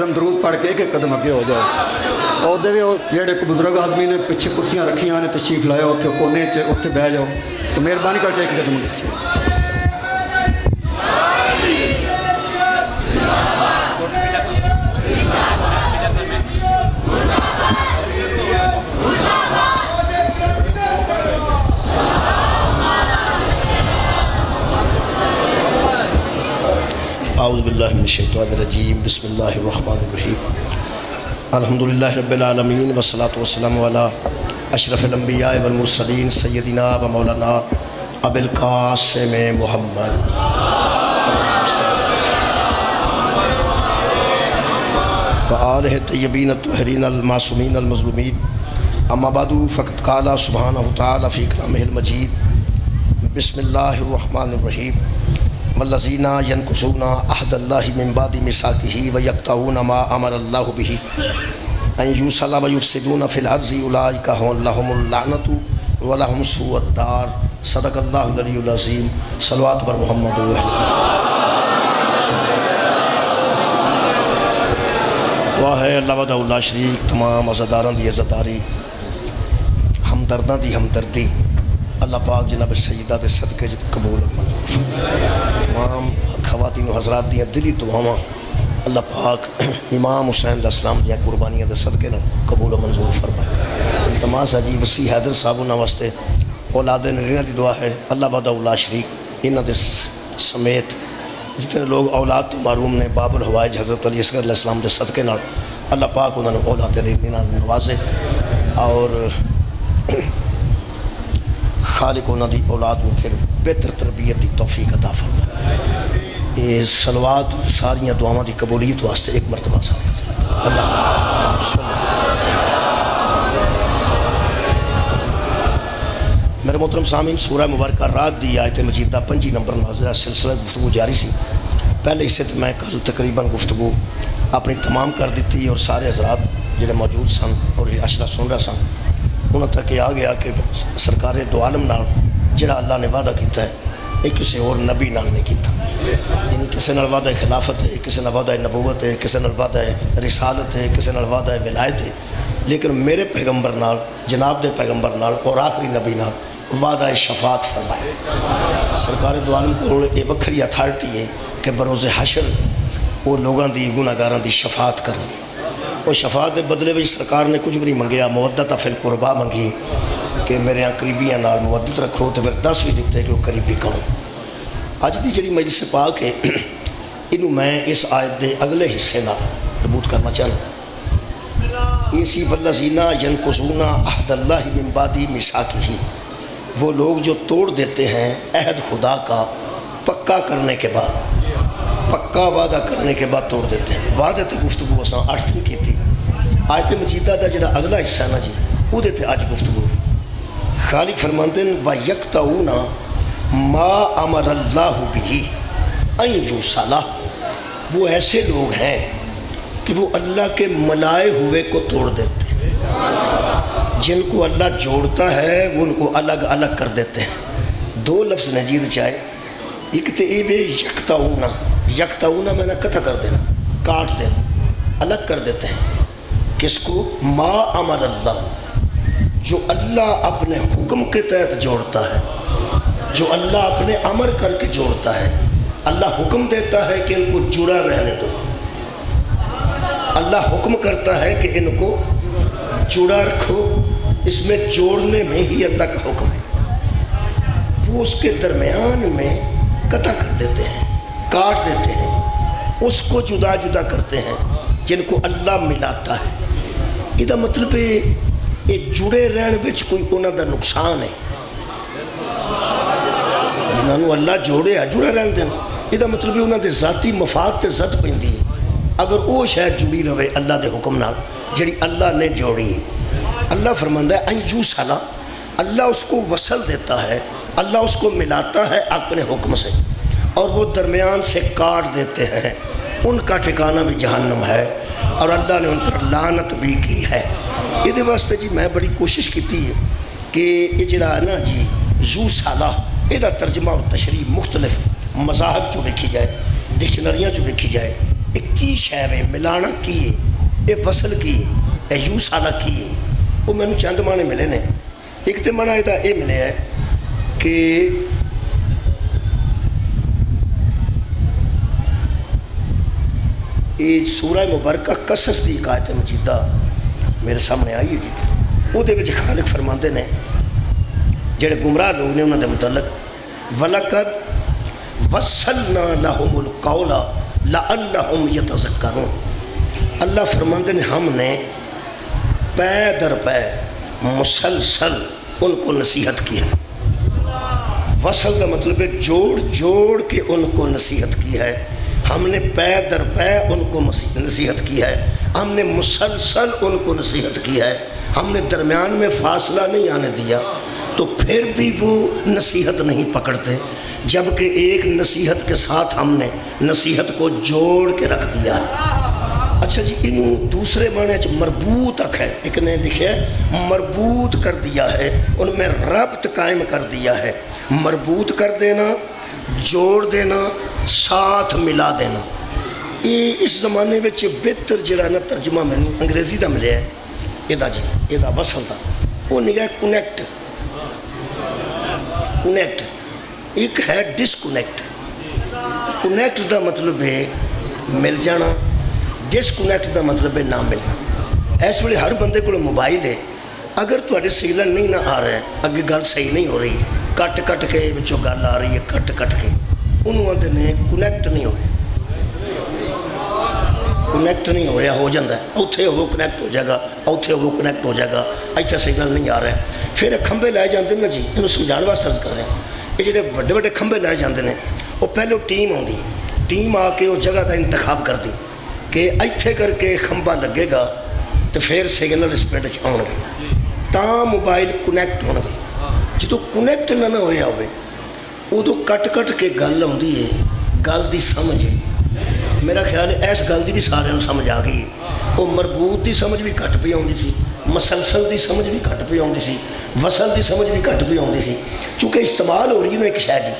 قدم درود پڑھ کے ایک ایک قدم اگے ہو جاؤ۔ اور دے جڑے بزرگ آدمی نے پیچھے کرسیاں رکھیاں نے تشریف لایا اتنے کونے چ اتنے بہ جاؤ۔ تو مہربانی کر کے ایک قدم اگے اعوذ باللہ من الشیطان الرجیم، بسم اللہ الرحمن الرحیم۔ الحمدللہ رب العالمین والصلاة والسلام علی اشرف الانبیاء والمرسلین، سیدنا و مولانا ابو القاسم محمد۔ وآلہ طیبین الطہرین المعصومین المظلومین۔ اما بعد فقط قال سبحانہ تعالی فی کلامہ المجید۔ بسم اللہ الرحمن الرحیم۔ والذین ینکسون عہد اللہ من بعد مساکہ ویقتعون ما امر اللہ به. ان یوصل ویفسدون فی الارض اولئک هم لهم اللعنت ولهم سوء الدار صدق اللہ العلی العظیم صلوات بر محمد و واہ ہے اللہ ودہ اللہ شریک، تمام عزداران دی عزداری ہمدردان دی ہمدردی. اللہ پاک جناب سیدہ دے صدقے جت قبول منظور تمام خواتین و حضرات دیاں دلی دعاواں اللہ پاک امام حسین علیہ السلام دیاں قربانیاں دے صدقے نہ قبول و منظور فرمائے۔ انتماس حجی وسیع حیدر صاحب انہاں واسطے اولاد نرینہ دی دعا ہے۔ اللہ ودہ اللہ شریک انہاں دے سمیت جتنے لوگ اولاد تو معروم نے باب الحوائج حضرت علی اصغر علیہ السلام دے صدقے نال اللہ پاک انہوں نے اولاد نرینہ نوازے۔ اور خالق انہوں دی اولاد میں پھر بہتر تربیت دی توفیق عطا فرمائے۔ یہ سلوات ساریاں دعاواں دی قبولیت واسطے ایک مرتبہ سارے اللہ میرے محترم سامین سورہ مبارکہ رات دی آیت مجیدہ پنجی نمبر نازلہ سلسلہ گفتگو جاری سی۔ پہلے اسے تو میں کل تقریباً گفتگو اپنی تمام کر دیتی اور سارے حضرات جڑے موجود سن اور یہ اشرا سن رہا سن انہوں تک یہ آ گیا کہ سرکار دو عالم نال جڑا اللہ نے وعدہ کیتا ہے یہ کسی اور نبی نال نہیں کیتا۔ یعنی کسی نال وعدہ خلافت ہے کسی نال وعدہ نبوت ہے کسی نال وعدہ رسالت ہے کسی نال وعدہ ولایت ہے۔ لیکن میرے پیغمبر نال، جناب دے پیغمبر نال اور آخری نبی نال وعدہ شفاعت فرمائے۔ سرکار دو عالم کو یہ وکھری اتھارٹی ہے کہ بروز حشر وہ لوگاں دی گناہگاراں دی شفاعت کرنی وہ شفاعت دے بدلے بھی سرکار نے کچھ بھی نہیں منگیا، مودت فی القربا منگی کہ میرے یہاں قریبیاں نال مودت رکھو تو پھر دس بھی دیتے کہ وہ قریبی کہوں اج دی جڑی مجلس پاک ہے انہوں میں اس آیت دے اگلے حصے نال ربوت کرنا چاہوں اسی والذینہ ینکسون عہد اللہ من بعد مساکہ وہ لوگ جو توڑ دیتے ہیں عہد خدا کا پکا کرنے کے بعد، پکا وعدہ کرنے کے بعد توڑ دیتے ہیں۔ وعدے تے گفتگو اساں اٹھ دن کی تھی آیت مجیدہ دا جڑا اگلا حصہ ہے نا جی وہ دیتے آج گفتگو۔ خالق فرماندے ہیں، وَيَقْتَعُونَ مَا أَمَرَ اللَّهُ بِهِ أَن يُوصَلَ وہ ایسے لوگ ہیں کہ وہ اللہ کے ملائے ہوئے کو توڑ دیتے ہیں۔ جن کو اللہ جوڑتا ہے، وہ ان کو الگ الگ کر دیتے ہیں۔ دو لفظ نجید چاہے ایک تے اے بے یکتاؤنا یکتاؤنا میں نے قطع کر دینا، کاٹ دینا، الگ کر دیتے ہیں۔ کس کو ما امر اللہ، جو اللہ اپنے حکم کے تحت جوڑتا ہے، جو اللہ اپنے امر کر کے جوڑتا ہے۔ اللہ حکم دیتا ہے کہ ان کو جڑا رہنے دو۔ اللہ حکم کرتا ہے کہ ان کو جڑا رکھو۔ اس میں جوڑنے میں ہی اللہ کا حکم ہے۔ وہ اس کے درمیان میں قطع کر دیتے ہیں، کاٹ دیتے ہیں، اس کو جدا جدا کرتے ہیں، جن کو اللہ ملاتا ہے۔ یہ مطلب ہے یہ جڑے رہن وچ کوئی انہوں دا نقصان ہے جنہوں اللہ جوڑے ہے جڑے رہن دیں یہ مطلب ہے انہوں دے ذاتی مفاد تے زد پیندی ہے اگر وہ شاید جڑی رہے اللہ دے حکم نال جڑی اللہ نے جوڑی ہے اللہ فرماندہ ہے ان سالہ اللہ اس کو وصل دیتا ہے اللہ اس کو ملاتا ہے اپنے حکم سے اور وہ درمیان سے کاٹ دیتے ہیں ان کا ٹھکانہ بھی جہنم ہے اور اللہ نے ان پر لانت بھی کی ہے۔ یہ واسطے جی میں بڑی کوشش کیتی ہے کہ یہ جڑا نا جی یو سالہ یہ ترجمہ اور تشریح مختلف مذاہب جو ویکھی جائے، ڈکشنریاں چو ویکھی جائے یہ کی شہر ہے، ملانا کی ہے یہ فصل کی ہے یہ یو سالہ کی ہے۔ وہ میں چند معنی ملے نے۔ ایک تو معنی یہ ملے ہے کہ یہ سورہ مبرکہ قصص دی آیت مجیدہ میرے سامنے آئی ہے جی۔ او دے بچے خالق فرماندے نے، جڑے گمراہ لوگ نے انہوں نے متعلق، ولقد وَسَلْنَا لَهُمُ الْقَوْلَ لَأَلَّهُمْ يَتَذَكَّرُونَ. اللہ فرماندے نے، ہم نے پے در پے مسلسل ان کو نصیحت کی ہے۔ وصل کا مطلب ہے، جوڑ جوڑ کے ان کو نصیحت کی ہے۔ ہم نے پے در پے ان کو نصیحت کی ہے۔ ہم نے مسلسل ان کو نصیحت کی ہے۔ ہم نے درمیان میں فاصلہ نہیں آنے دیا۔ تو پھر بھی وہ نصیحت نہیں پکڑتے۔ جبکہ ایک نصیحت کے ساتھ ہم نے نصیحت کو جوڑ کے رکھ دیا۔ ہے اچھا جی انہوں دوسرے معنی چ مربوط اک ہے۔ ایک نے لکھا ہے مربوط کر دیا ہے۔ ان میں ربط قائم کر دیا ہے۔ مربوط کر دینا، جوڑ دینا ساتھ ملا دینا یہ اس زمانے میں بہتر جڑا نا ترجمہ میں انگریزی دا ملے ہے یہ دا جی یہ دا وصل دا وہ نگاہ کنیکٹ کنیکٹ ایک ہے ڈسکنیکٹ کنیکٹ دا مطلب ہے مل جانا ڈسکنیکٹ دا مطلب ہے نہ ملنا اس ویلے ہر بندے کو موبائل ہے اگر تھوڑے سگنل نہیں نہ آ رہے اگے گل صحیح نہیں ہو رہی کٹ کٹ کے بچوں گل آ رہی ہے کٹ کٹ کے انہوں نے کنیکٹ نہیں ہو رہے کنیکٹ نہیں ہو رہا ہو جاتا ہے اوتھے وہ کنیکٹ ہو جائے گا اوتھے وہ کنیکٹ ہو جائے گا ایتھے سگنل نہیں آ رہا ہے پھر کھمبے لائے جاتے ہیں نا جی انہوں سمجھان واسطے عرض کر رہے ہیں یہ جڑے بڑے بڑے کھمبے لائے جاتے ہیں وہ پہلے ٹیم آتی ٹیم آ کے وہ جگہ کا انتخاب کر دی کہ ایتھے کر کے کھمبا لگے گا تو پھر سگنل اس پنڈ چ گے تا موبائل کنیکٹ ہون گے جدو کنیکٹ نہ نہ ہویا ہوئے ادو کٹ کٹ کے گل آتی ہے گل دی سمجھ میرا خیال ہے اس گل دی بھی سارے سمجھ آ گئی وہ مربوط دی سمجھ بھی کٹ پی آتی سی مسلسل دی سمجھ بھی کٹ پی آتی سی وصل دی سمجھ بھی کٹ پی آتی سی چونکہ استعمال ہو رہی ہے نا ایک شہ جی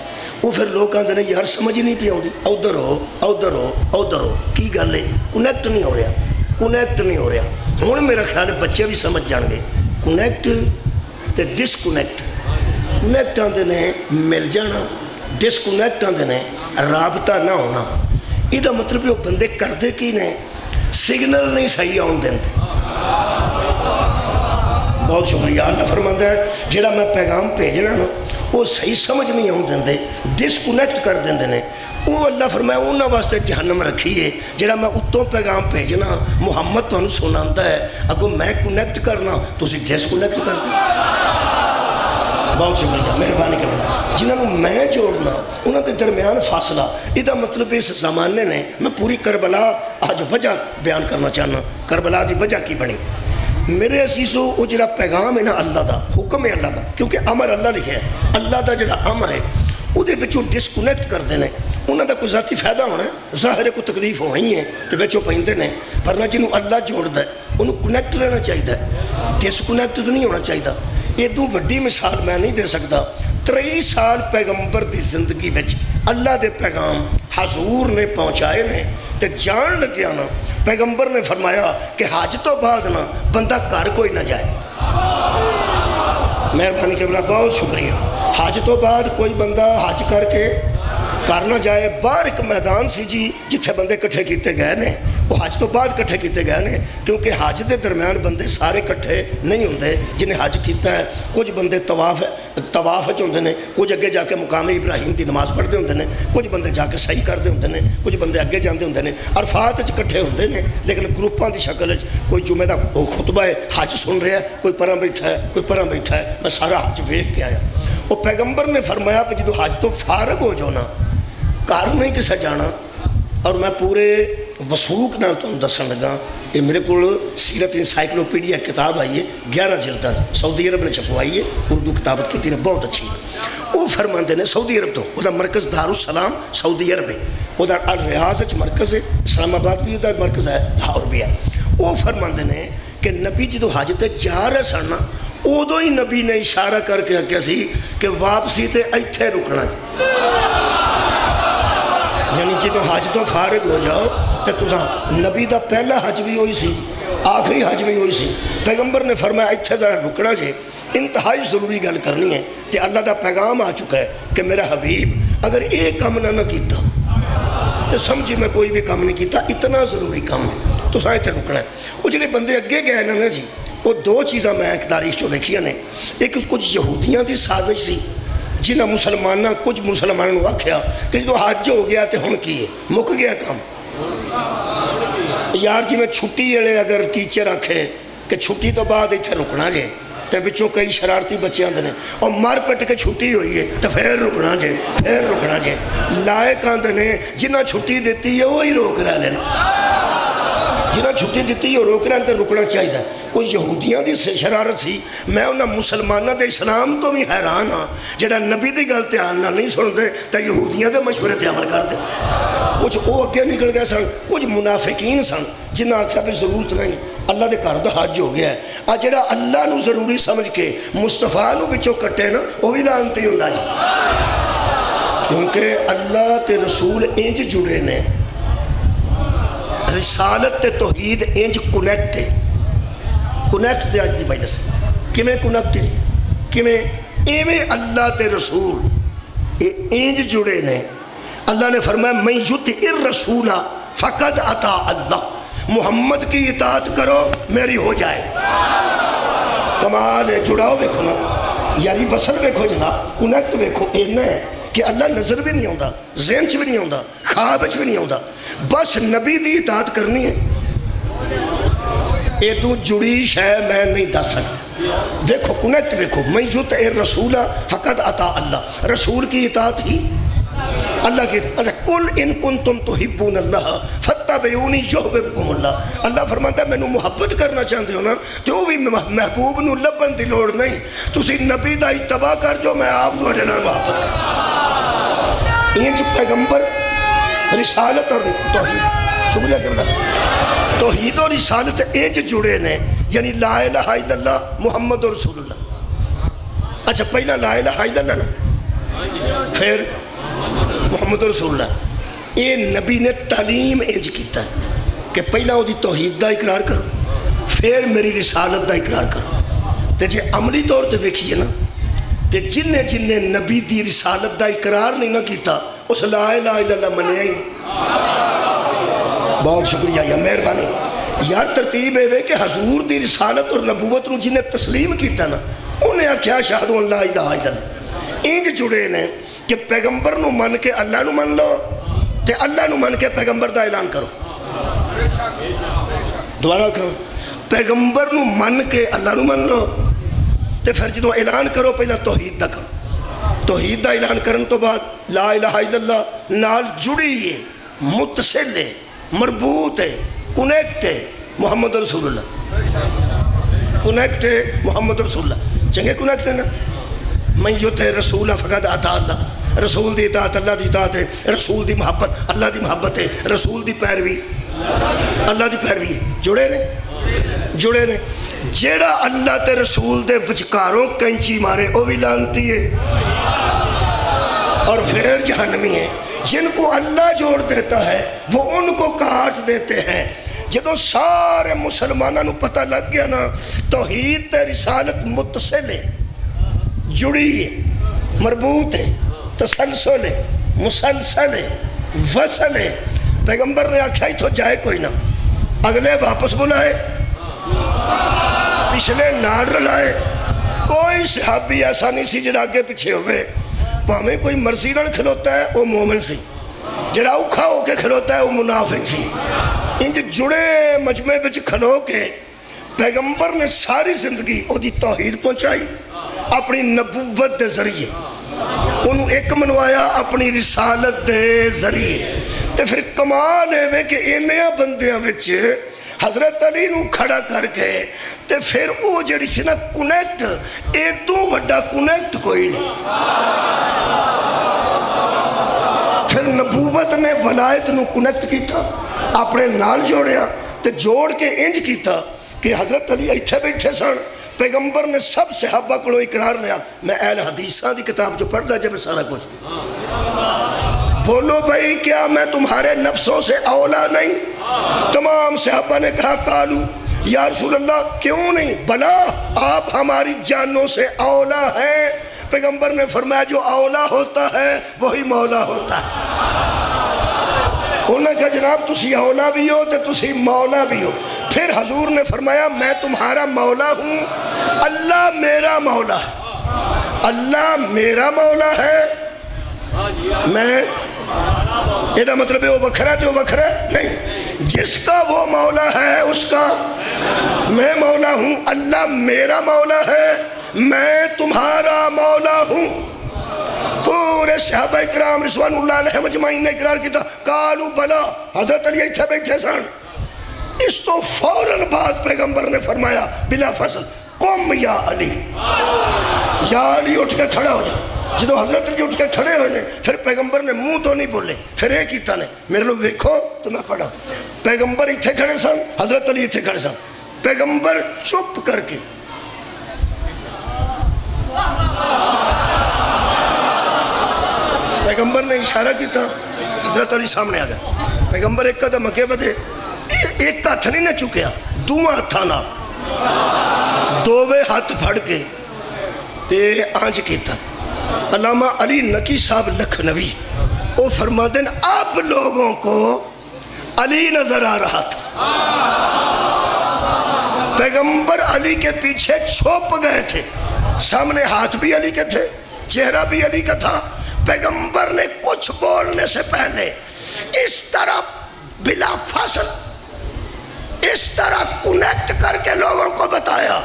وہ پھر لوگ آتے ہیں یار سمجھ ہی نہیں پی آتی ادھر ہو ادھر ہو ادھر ہو کی گل ہے کنیکٹ نہیں ہو رہا کنیکٹ نہیں ہو رہا ہوں میرا خیال ہے بچے بھی سمجھ جان گے کنیکٹ تے ڈسکنیکٹ مل جانا ڈسکنیکٹ آتے ہیں رابطہ نہ ہونا یہ مطلب وہ بندے کرتے کی نے سگنل نہیں صحیح آن دیں بہت شکریہ اللہ فرماتا ہے جڑا میں پیغام بھیجنا نا وہ صحیح سمجھ نہیں آن دیں ڈسکنیکٹ کر دیں نے وہ اللہ فرمایا انہوں واسطے جہنم رکھی ہے جڑا میں اتوں پیغام بھیجنا محمد تمہیں سناتا ہے اگوں میں کنیکٹ کرنا تو اسی ڈسکنیکٹ کر دیں بہت شکریہ مہربانی کرنا جنہوں نے میں جوڑنا انہوں کے درمیان فاصلہ یہ مطلب اس زمانے نے میں پوری کربلا آج وجہ بیان کرنا چاہنا کربلا دی وجہ کی بنی میرے عزیزو وہ جڑا پیغام ہے نا اللہ دا حکم ہے اللہ دا کیونکہ امر اللہ لکھے ہے اللہ دا جڑا امر ہے وہ بچوں ڈسکنیکٹ کرتے ہیں انہوں کا کوئی ذاتی فائدہ ہونا ہے ظاہر کو تکلیف ہونی ہے تو بچوں پہنتے ہیں ورنہ جنہوں اللہ جوڑتا ہے انہوں کنیکٹ رہنا چاہیے ڈسکنیکٹ تو نہیں ہونا چاہیے ادو وڈی مثال میں نہیں دے سکتا۔ تری سال پیغمبر دی زندگی وچ اللہ دے پیغام حضور نے پہنچائے نے تے جان لگیا نا، پیغمبر نے فرمایا کہ حج تو بعد نا بندہ کر کوئی نہ جائے۔ مہربانی کے بلا بہت شکریہ۔ حج تو بعد کوئی بندہ حج کر کے کرنا جائے، باہر ایک میدان سی جی جتھے بندے کٹھے کیتے گئے نے۔ وہ حج تو بعد کٹھے کیتے گئے نے کیونکہ حج دے درمیان بندے سارے کٹھے نہیں ہوندے جنہیں حج کیتا ہے کچھ بندے طواف طواف ہوندے نے کچھ اگے جا کے مقام ابراہیم دی نماز پڑھتے ہوندے نے کچھ بندے جا کے صحیح کرتے ہوندے نے کچھ بندے اگے جاندے ہوندے نے عرفات وچ کٹھے ہوندے نے لیکن گروپاں دی شکل وچ کوئی جمعے دا خطبہ ہے حج سن رہا ہے کوئی پراں بیٹھا ہے کوئی پراں بیٹھا ہے میں سارا حج ویکھ کے آیا وہ پیغمبر نے فرمایا کہ جدو حج تو فارغ ہو جاؤ گھر نہیں کسے جانا اور میں پورے وسوق نہ تم دسن لگا یہ میرے کو سیرت انسائکلوپیڈیا کتاب آئی ہے گیارہ جلدہ سعودی عرب نے چھپوائی ہے اردو کتابت کی تھی بہت اچھی وہ فرماندے نے سعودی عرب تو وہ مرکز دار السلام سعودی عرب ہے وہ ریاض مرکز ہے اسلام آباد بھی وہ مرکز ہے لاہور بھی ہے وہ فرماندے نے کہ نبی جدو حج تے جا رہے سن نا ادو ہی نبی نے اشارہ کر کے آگیا سی کہ واپسی تے ایتھے رکنا یعنی جدو حج تو فارغ ہو جاؤ تے تساں نبی دا پہلا حج بھی ہوئی سی، آخری حج بھی ہوئی سی۔ پیغمبر نے فرمایا اتھے ذرا رکنا جی انتہائی ضروری گل کرنی ہے کہ اللہ دا پیغام آ چکا ہے کہ میرا حبیب اگر یہ کام نہ نہ کیتا، تے سمجھی میں کوئی بھی کام نہیں کیتا، اتنا ضروری کام ہے۔ تو اتھے رکنا ہے۔ وہ جنہیں بندے اگے گئے نا نا جی وہ دو چیزاں میں ایک تاریخ چو ویکھیاں نے۔ ایک کچھ یہودیاں تھی سازش سی جنہ مسلمانہ کچھ مسلمانوں آکھیا کہ جو حج ہو گیا تھے ہن کی مک گیا کام۔ یار جی میں چھٹی جڑے اگر ٹیچر آکھے کہ چھٹی تو بعد اتنے رکنا جے، تے بچوں کئی شرارتی بچے آتے اور مر پٹ کے چھٹی ہوئی ہے تو پھر رکنا جے، پھر رکنا جے۔ لائق کاندھنے جنہ جنہیں چھٹی دیتی ہے، وہی روک رہے لینا جنہ چھٹی دیتی وہ روکنا تو رکنا چاہیے کوئی یہودیاں دی شرارت سی، میں انہوں مسلمانوں دے اسلام تو بھی حیران ہاں۔ جڑا نبی دی گل دھیان نہ نہیں سنتے تو یہودیاں دے مشورے تے کر دے کچھ وہ اگے نکل گئے سن، کچھ منافقین سن جنہیں کیا بھی ضرورت نہیں، اللہ دے گھر حاج حج ہو گیا ہے۔ آ اللہ نو ضروری سمجھ کے مستفا بچو کٹے نا وہ بھی لانتی ہوں جی۔ کیونکہ اللہ تے رسول اینج جڑے نے رسالت تے توحید انج کنیکٹ تے کنیکٹ تے آج دی بھائی جس کمیں کنیکٹ تے کمیں ایویں اللہ تے رسول۔ اے انج جڑے نے۔ اللہ نے فرمایا، مَنْ یت الرَّسُولَ فَقَدْ عَتَى اللہ۔ محمد کی اطاعت کرو، میری ہو جائے۔ کمال ہے، جڑاؤ بے کھنا یاری بسل بے کھو جنا کنیکٹ بے کھو اینہ ہے۔ کہ اللہ نظر بھی نہیں ہوں دا ذہن چھ بھی نہیں ہوں دا خواب چھ بھی نہیں ہوں دا بس نبی دی اطاعت کرنی ہے۔ اے تو جڑی شے میں نہیں دا سکتا۔ دیکھو کنیکٹ دیکھو میں جو تیر رسولہ فقط عطا اللہ۔ رسول کی اطاعت ہی۔ اللہ کی اطاعت۔ اچھا، کل ان کن تم تو ہبون اللہ فتح بیونی یحببکم اللہ۔ اللہ فرماتا ہے میں نو محبت کرنا چاہتے ہو نا تو بھی محبوب نو لبن دلوڑ نہیں۔ تسی نبی دائی تباہ کر جو، میں آپ دو جنال محبت کرنا اینج پیغمبر رسالت اور توحید، شکریہ کرنا۔ توحید اور رسالت اینج جڑے نے یعنی لا الہ الا اللہ محمد رسول اللہ۔ اچھا پہلا لا الہ الا اللہ پھر محمد رسول اللہ۔ یہ نبی نے تعلیم اینج کیتا ہے کہ پہلا وہ توحید دا اقرار کرو، پھر میری رسالت دا اقرار کرو۔ تیجے عملی طور تے ویکھیے نا تے جن نے جن نبی دی رسالت دا اقرار نہیں نہ کیتا، اس لا الہ الا اللہ منیا بہت شکریہ، یا مہربانی۔ یار ترتیب ہے کہ حضور دی رسالت اور نبوت رو جن نے تسلیم کیتا نا، انہیں آخیا شہدو اللہ الہ الا اللہ۔ انج جڑے نے کہ پیغمبر نو من کے اللہ نو من لو تے اللہ نو من کے پیغمبر دا اعلان کرو۔ دوارہ کہو پیغمبر نو من کے اللہ نو من لو۔ ਤੇ ਫਿਰ ਜਦੋਂ ਐਲਾਨ ਕਰੋ ਪਹਿਲਾਂ ਤੌਹੀਦ ਦਾ ਕਰੋ ਤੌਹੀਦ ਦਾ ਐਲਾਨ ਕਰਨ ਤੋਂ ਬਾਅਦ ਲਾ ਇਲਾਹਾ ਇਲੱਲਾ ਨਾਲ ਜੁੜੀ ਹੈ ਮੁਤਸਿਲ ਹੈ ਮਰਬੂਤ ਹੈ ਕਨੈਕਟ ਹੈ ਮੁਹੰਮਦ ਰਸੂਲullah ਕਨੈਕਟ ਹੈ ਮੁਹੰਮਦ ਰਸੂਲullah ਚੰਗੇ ਕਨੈਕਟ ਹੈ ਨਾ ਮੈਂ ਯੁੱਤੇ ਰਸੂਲ ਆ ਫਕਦ ਅਤਾ ਅੱਲਾ ਰਸੂਲ ਦੀ ਇਤਾਤ ਅੱਲਾ ਦੀ ਇਤਾਤ ਹੈ ਰਸੂਲ ਦੀ ਮੁਹੱਬਤ ਅੱਲਾ ਦੀ ਮੁਹੱਬਤ ਹੈ ਰਸੂਲ ਦੀ ਪੈਰਵੀ ਅੱਲਾ جڑے نے۔ جیڑا اللہ تے رسول دے وچکاروں کنچی مارے وہ بھی لانتی ہے۔ اور پھر جہنمی ہیں جن کو اللہ جوڑ دیتا ہے، وہ ان کو کاٹ دیتے ہیں۔ جدو سارے مسلمانوں پتہ لگ گیا نا، توحید تے رسالت متصل ہے، جڑی ہے، مربوط ہے، تسلسل ہے، مسلسل ہے، وصل ہے۔ پیغمبر نے آکھا ہی تو جائے کوئی نہ۔ اگلے واپس بلائے۔ پچھلے نار رلائے کوئی صحابی ایسا نہیں سی جڑا کے پچھے ہوئے پاویں کوئی مرسی رڑ کھلوتا ہے وہ مومن سی جڑا اکھا ہو کے کھلوتا ہے وہ منافق سی انج جڑے مجمع وچ کھلو کے پیغمبر نے ساری زندگی او دی توحید پہنچائی اپنی نبوت دے ذریعے انہوں ایک منوایا اپنی رسالت دے ذریعے تے پھر کمال ہے کہ اینیا بندیاں وچ حضرت علی نو کھڑا کر کے تے پھر او جڑی سی نا کنیکٹ اے دو بڑا کنیکٹ کوئی نہیں۔ پھر نبوت نے ولایت نو کنیکٹ کی کیتا، اپنے نال جوڑیا تے جوڑ کے انج کی کیتا کہ حضرت علی ایتھے بیٹھے سن۔ پیغمبر نے سب صحابہ کو اقرار لیا۔ میں اہل حدیثہ دی کتاب جو پڑھ دا جب سارا کچھ۔ بولو بھئی کیا میں تمہارے نفسوں سے اولا نہیں؟ تمام صحابہ نے کہا کالو یا رسول اللہ، کیوں نہیں؟ بلا، آپ ہماری جانوں سے اولا ہیں۔ پیغمبر نے فرمایا، جو اولا ہوتا ہے، وہی مولا ہوتا ہے۔ انہوں نے کہا، جناب، تسی اولا بھی ہو تو تسی مولا بھی ہو۔ پھر حضور نے فرمایا، میں تمہارا مولا ہوں۔ اللہ میرا مولا ہے۔ اللہ میرا مولا ہے۔ میں یہ مطلب ہے، وہ وکھرا تو وہ وکھرا نہیں۔ جس کا وہ مولا ہے اس کا میں مولا ہوں، اللہ میرا مولا ہے، میں تمہارا مولا ہوں۔ پورے صحابہ اکرام رسوان اللہ علیہ مجمعین نے اقرار کیتا کالو بلا حضرت علی ایتھے بیٹھے سن۔ اس تو فوراً بعد پیغمبر نے فرمایا، بلا فصل کم یا علی۔ یا علی اٹھ کے کھڑا ہو جا۔ جدو حضرت علی اٹھ کے کھڑے ہوئے پھر پیغمبر نے منہ تو نہیں بولے، پھر ایک کیتا نے، میرے لوگ ویکھو تو میں پڑھا پیغمبر ایتھے کھڑے سن، حضرت علی ایتھے کھڑے سن۔ پیغمبر چپ کر کے۔ پیغمبر نے اشارہ کی حضرت علی سامنے آ گیا پیغمبر ایک قدم اگے بدے ایک ہاتھ نہیں نہ چکیا، دوواں ہاتھاں نال۔ دووے ہاتھ پھڑ کے تے آنج کیتا۔ علامہ علی نکی صاحب لکھنوی، وہ فرما دین اب لوگوں کو علی نظر آ رہا تھا۔ پیغمبر علی کے پیچھے چھوپ گئے تھے۔ سامنے ہاتھ بھی علی کے تھے، چہرہ بھی علی کا تھا۔ پیغمبر نے کچھ بولنے سے پہلے اس طرح بلا فاصل، اس طرح کنیکٹ کر کے لوگوں کو بتایا۔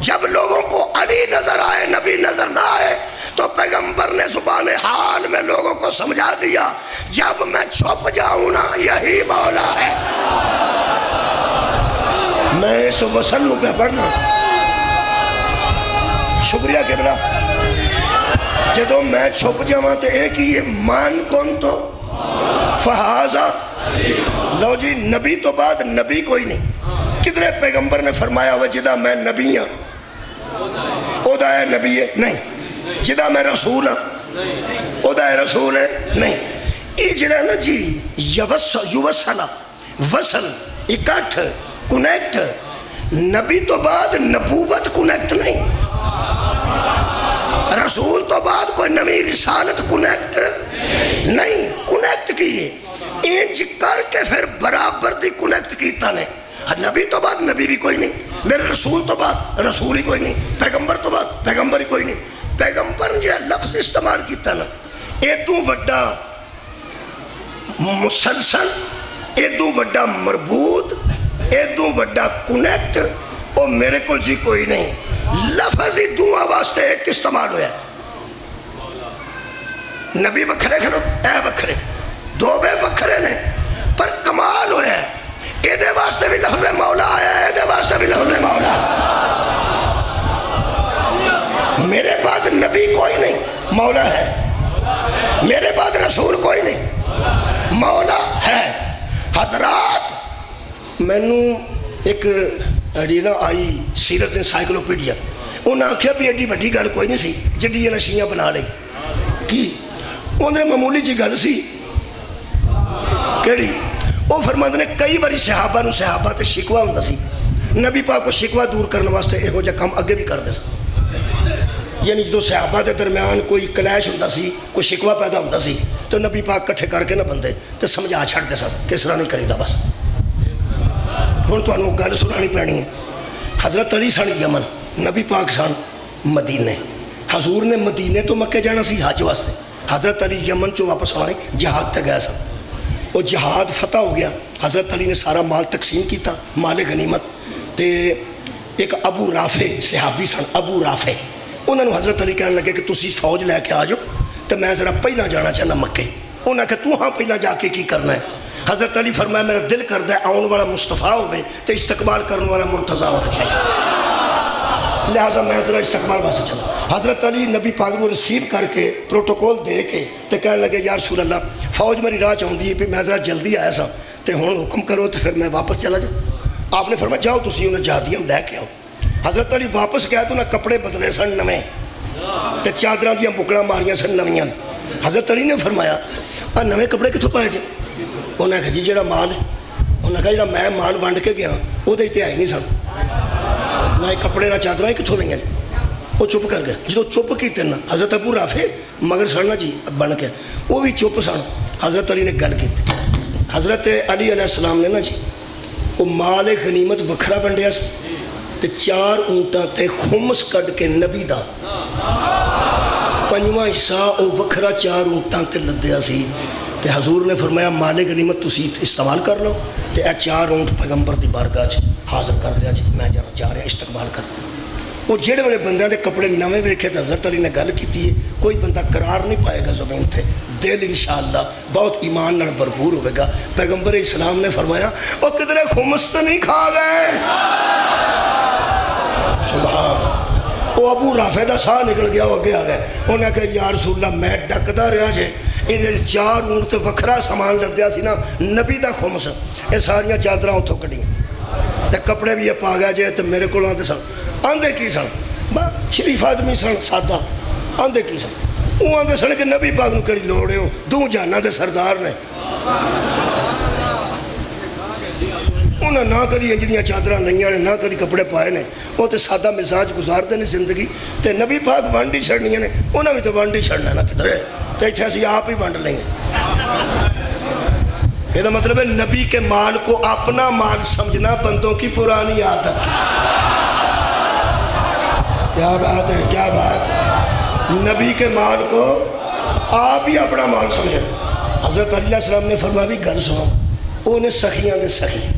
جب لوگوں کو علی نظر آئے، نبی نظر نہ آئے تو پیغمبر نے زبان حال میں لوگوں کو سمجھا دیا، جب میں چھپ جاؤں نا، یہی مولا ہے۔ میں اس وصل پہ پڑھنا۔ شکریہ کے بلا جدو میں چھپ جاؤں تو ایک ہی مان کون تو؟ فہازہ لو جی نبی تو بعد نبی کوئی نہیں۔ کدھرے پیغمبر نے فرمایا ہوا جدہ میں نبی ہاں۔ او دا ہے نبی ہے۔ نہیں۔ جدہ میں رسول ہاں او دا رسول ہے، نہیں۔ یہ جڑا نا جی یوسلا وصل، اکٹھ، کنیکٹ۔ نبی تو بعد نبوت کنیکٹ نہیں۔ رسول تو بعد کوئی نمی رسالت کنیکٹ نہیں۔ کنیکٹ کیے انج کر کے پھر برابر دی کنیکٹ کیتا نے۔ نبی تو بعد نبی بھی کوئی نہیں۔ میرے رسول تو بعد رسول ہی کوئی نہیں۔ پیغمبر تو بعد پیغمبر ہی کوئی نہیں۔ پیغمبر نے لفظ استعمال کیتا نا، اے تو وڈا مسلسل، اے تو وڈا مربوط، اے تو وڈا کنیکٹ او میرے کو جی کوئی نہیں۔ لفظ ہی دعا واسطے ایک استعمال ہویا۔ نبی بکھرے کھڑو اے بکھرے دو بے بکھرے نے، پر کمال ہویا۔ ہے اے دے واسطے بھی لفظ مولا آیا ہے اے دے واسطے بھی لفظ مولا۔ میرے بعد نبی کوئی نہیں، مولا ہے۔ میرے بعد رسول کوئی نہیں، مولا ہے۔ حضرات، مینو ایک ایڈینا آئی سیرت انسائکلوپیڈیا۔ انہاں آکھیا بھی ایڈی بڑی گل کوئی نہیں سی جڑی یہ نشیاں بنا لئی۔ کی؟ انہیں معمولی جی گل سی۔ کیڑی؟ وہ فرماند نے کئی باری صحابہ نو صحابہ تے شکوہ ہوں سی۔ نبی پاک کو شکوہ دور کرنے واسطے اے ہو جا کام اگے بھی کر دے سا یعنی جو صحابہ دے درمیان کوئی کلیش ہوں سی، کوئی شکوہ پیدا ہوں سی، تو نبی پاک کٹھے کر کے نہ بندے تو سمجھا چھڑ دے سا کس طرح نہیں کری دا بس۔ ہوں تو انہوں گل سنانی پڑنی ہے۔ حضرت علی سن یمن، نبی پاک سن مدینے۔ حضور نے مدینے تو مکہ جانا سی حج واسطے۔ حضرت علی یمن چو واپس آئے جہاد تے گیا سن۔ وہ جہاد فتح ہو گیا۔ حضرت علی نے سارا مال تقسیم کیتا، مال غنیمت۔ تے ایک ابو رافع صحابی سن، ابو رافع۔ انہوں نے حضرت علی کہنے لگے کہ تسی فوج لے کے آ جاؤ تو میں ذرا پہلا جانا چاہنا مکے۔ انہوں نے کہا تو ہاں پہلا جا کے کی کرنا ہے؟ حضرت علی فرمایا میرا دل کردہ ہے آن والا مصطفیٰ ہوئے تو استقبال کرنے والا مرتضی ہونا چاہیے۔ لہٰذا میں ذرا استقبال واسطے چلا۔ حضرت علی نبی پاک کو ریسیو کر کے پروٹوکول دے کے تو کہنے لگے یا رسول اللہ، فوج میری راہ چاہتی ہے، پھر میں ذرا جلدی آیا سا تو ہوں حکم کرو تو پھر میں واپس چلا جاؤں۔ آپ نے فرمایا، جاؤ تسی انہیں جہادیاں لے کے آؤ۔ حضرت علی واپس گیا تو نہ کپڑے بدلے سن نویں تے چادراں دیاں بکڑاں ماریاں سن نویاں حضرت علی نے فرمایا، آ نویں کپڑے کتھوں پائے جی انہیں کہا جی جڑا مال انہیں کہا جڑا میں مال ونڈ کے گیا وہ تے آئے نہیں سن۔ نہ کپڑے نہ چادراں کتھوں لئیاں وہ چپ کر گئے جدو چپ کی نا حضرت ابو رافے مگر سن جی بن کے وہ بھی چپ سن۔ حضرت علی نے گل کی حضرت علی علیہ السلام نے نا جی وہ مال غنیمت وکھرا ونڈیا سی تے چار اونٹاں تے خمس کٹ کے نبی دا۔ پنجواں حصہ او وکھرا چار اونٹاں تے لدیا سی۔ تے حضور نے فرمایا مالِ غنیمت، تسی استعمال کر لو۔ تے اے چار اونٹ پیغمبر دی بارگاہ چ حاضر کر دیا جی۔ میں جڑا جا رہا، استقبال کر۔ وہ جڑے والے بندیاں دے کپڑے نویں بیکھے تھے حضرت علی نے گل کی تھی کوئی بندہ قرار نہیں پائے گا زبین تھے دل انشاءاللہ بہت ایمان نال بھرپور ہوئے گا۔ پیغمبر اسلام نے فرمایا او کدرے خمس نہیں کھا گئے؟ سبحان وہ ابو رافے دا ساہ نکل گیا، وہ اگے گئے۔ انہیں کہا، یا رسول اللہ، میں ڈکدا رہا جے۔ انہیں چار اون تے وکھرا سامان لدیا سی نا، نبی دا خمس۔ یہ ساریاں چادراں اتھوں کڈیاں۔ تے کپڑے بھی پا گیا جے تو میرے کول آندے سن۔ آندے کی سن؟ با، شریف آدمی سن، سادہ۔ آندے کی سن؟ وہ آندے سن کہ نبی پاک نو لوڑے ہو دو جانا دے سردار نے۔ انہیں نہ کدی انجدیاں چادرہ لئیاں نے، نہ کدی کپڑے پائے نے، وہ تے سادہ مزاج گزار دے ہیں زندگی۔ تے نبی پاک وانڈ ہی چڑھنیاں نے انہیں بھی تو وانڈی ہی چڑھنا نہ کدھر ہے۔ تو اتنے اسی آپ ہی وانڈ لیں گے۔ یہ مطلب ہے نبی کے مال کو اپنا مال سمجھنا بندوں کی پرانی عادت۔ کیا بات ہے، کیا بات۔ ہے نبی کے مال کو آپ ہی اپنا مال سمجھیں۔ حضرت علیہ السلام نے فرما بھی گھر سنو انہیں سخیاں دے سخیاں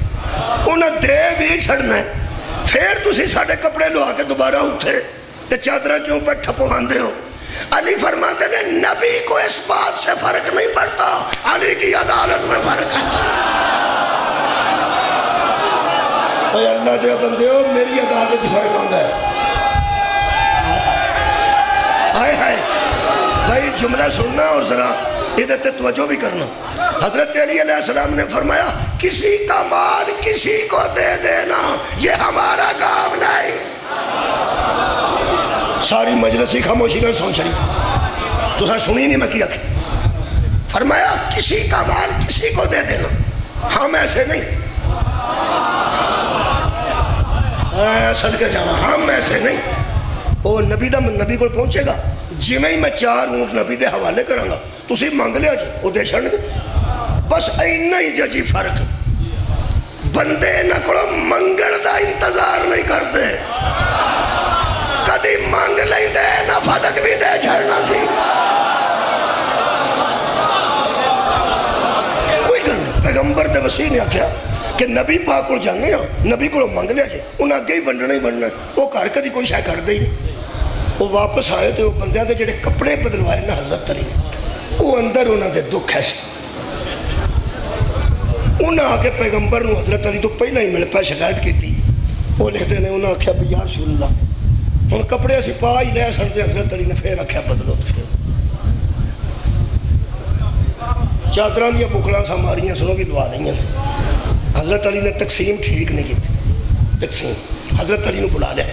انہیں دے بھی چھڑنا ہے۔ پھر تسی ساڑے کپڑے لوا کے دوبارہ اٹھے تے چادرہ کے اوپر ٹھپواندے ہو۔ علی فرماتے ہیں، نبی کو اس بات سے فرق نہیں پڑتا۔ علی کی عدالت میں فرق ہے۔ اے اللہ دیا بندے ہو میری عدالت فرق ہوں گے آئے آئے بھائی جملہ سننا اور ذرا ادھر تے توجہ بھی کرنا۔ حضرت علی علیہ السلام نے فرمایا، کسی کا مال کسی کو دے دینا، یہ ہمارا کام نہیں۔ ساری مجلسی خاموشی نے سن چڑی تو سنی نہیں میں کیا فرمایا، کسی کا مال کسی کو دے دینا۔ ہم ایسے نہیں۔ صدقے جانا ہم ایسے نہیں۔ وہ نبی دا نبی کو پہنچے گا۔ جی میں چار اونٹ نبی دے حوالے کروں گا ਤੁਸੀਂ ਮੰਗ ਲਿਆ ਜੀ ਉਹ ਦੇ ਛੱਡਣਗੇ ਬਸ ਇੰਨਾ ਹੀ ਜੀ ਜੀ ਫਰਕ ਬੰਦੇ ਇਹਨਾਂ ਕੋਲੋਂ ਮੰਗਣ ਦਾ ਇੰਤਜ਼ਾਰ ਨਹੀਂ ਕਰਦੇ ਕਦੀ ਮੰਗ ਲੈਂਦੇ ਨਾ ਫਦਕ ਵੀ ਦੇ ਛੱਡਣਾ ਸੀ ਕੋਈ ਗੱਲ ਨਹੀਂ ਪੈਗੰਬਰ ਦੇ ਵਸੀ ਨੇ ਆਖਿਆ ਕਿ ਨਬੀ ਪਾਕ ਕੋਲ ਜਾਂਦੇ ਆ ਨਬੀ ਕੋਲੋਂ ਮੰਗ ਲਿਆ ਜੇ ਉਹਨਾਂ ਅੱਗੇ ਹੀ ਵੰਡਣਾ ਹੀ ਵੰਡਣਾ ਉਹ ਘਰ ਕਦੀ ਕੋਈ ਸ਼ੈ ਕੱਢਦੇ ਹੀ ਨਹੀਂ ਉਹ ਵਾਪਸ ਆਏ ਤੇ ਉਹ ਬੰਦਿਆਂ ਦੇ ਜਿਹੜੇ ਕੱਪੜੇ ਬਦਲਵਾਏ ਨਾ ਹਜ਼ਰਤ ਅਲੀ وہ اندر انہوں دے دکھ ہے انہوں آ کے پیغمبر نو حضرت علی تو پہلا ہی مل پہ شکایت کی تھی وہ لکھتے ہیں انہوں آخیا بھی یار رسول اللہ انہوں نے کپڑے اسی پا ہی لے سنتے حضرت علی نے پھر آخیا بدلو تو چادر دیا بکڑا سا ماری ہیں سنو کہ دعا رہی ہیں حضرت علی نے تقسیم ٹھیک نہیں کی تھی تقسیم حضرت علی نے بلا لیا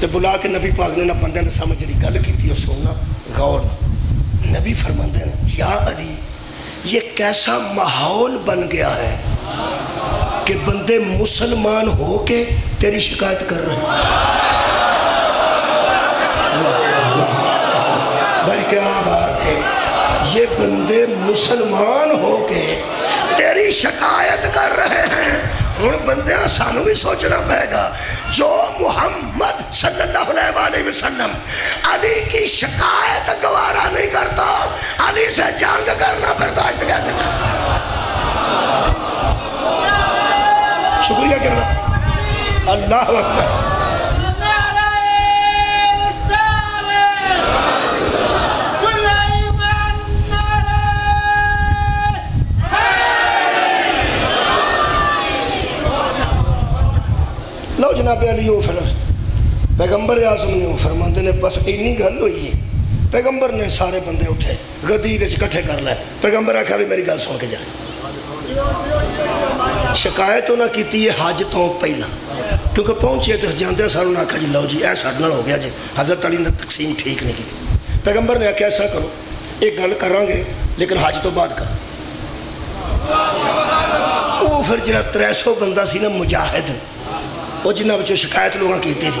تو بلا کے نبی پاک نے نہ بندے نے سامنے جی گل کی وہ سننا غور نبی فرماتے یا علی، یہ کیسا ماحول بن گیا ہے کہ بندے مسلمان ہو کے تیری شکایت کر رہے ہیں؟ بھائی، کیا بات ہے؟ یہ بندے مسلمان ہو کے تیری شکایت کر رہے ہیں۔ ہوں بندے سانو بھی سوچنا پائے گا۔ جو محمد صلی اللہ علیہ وآلہ وسلم. علی کی شکایت گوارا نہیں کرتا، علی سے جنگ کرنا برداشت کیسے کرنا شکریہ کرنا۔ اللہ وقت لو جناب علی، وہ فلاں پیغمبر اعظم نے فرماندے نے، بس اینی گل ہوئی ہے۔ پیغمبر نے سارے بندے اٹھے گدی کٹھے کر لائے پیغمبر آخیا بھی میری گل سن کے جا۔ شکایت انہیں کیتی ہے حج تو پہلا۔ کیونکہ پہنچے تو جاندے ہاں، ساروں نے آخیا جی لو جی یہ سارے ہو گیا جی۔ حضرت علی نے تقسیم ٹھیک نہیں کی پیغمبر نے آخیا ایسا کرو، ایک گل کریں گے لیکن حج تو بعد کر وہ پھر جڑا تر سو بندہ سی نا، مجاہد۔ وہ جنہوں شکایت لوگوں کیتی سی۔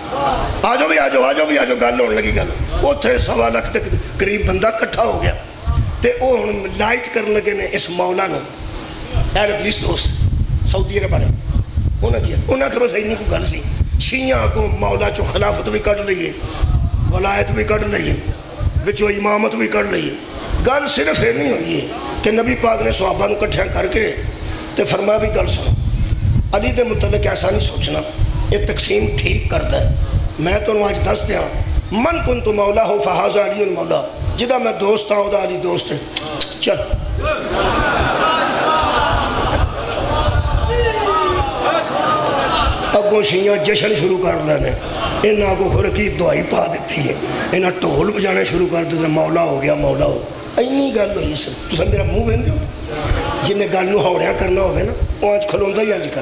آجو بھی آجو آجو بھی آجو جاؤ گل لگی لگی وہ تھے سوال لکھ کے قریب بندہ کٹھا ہو گیا۔ تے وہ ہوں لائٹ کر لگے نے اس مولا نو ایرگلیس دوست، سعودی عرب والے انہیں کیا انہیں کرو صحیح نہیں کوئی گل سی۔ شیعہ کو مولا چو خلافت بھی کٹ لئیے، ولایت بھی کٹ لئیے بچو امامت بھی کٹ لئیے۔ گل صرف یہ نہیں ہوئی ہے کہ نبی پاک نے صحابہ نو کٹھیاں کر کے تے فرما بھی گل سنو۔ علی دے متعلق ایسا نہیں سوچنا۔ یہ تقسیم ٹھیک کرتا ہے میں تمہیں اج دس دیا۔ من کن تو مولا ہو فہاز علی مولا جدا میں دوست ہوں وہ علی دوست ہے۔ چل۔ اگوں شیاں جشن شروع کر لینے۔ انہاں کو خورکی دوائی پا دیتی ہے۔ انہاں ٹول بجانے شروع کر دیتے مولا ہو گیا، مولا ہو۔ اینی گل ہوئی سر۔ تو میرا منہ بہن دو جنہیں گل نو ہوڑیا کرنا ہوئے نا وہ آج کھلوندا ہی آج کل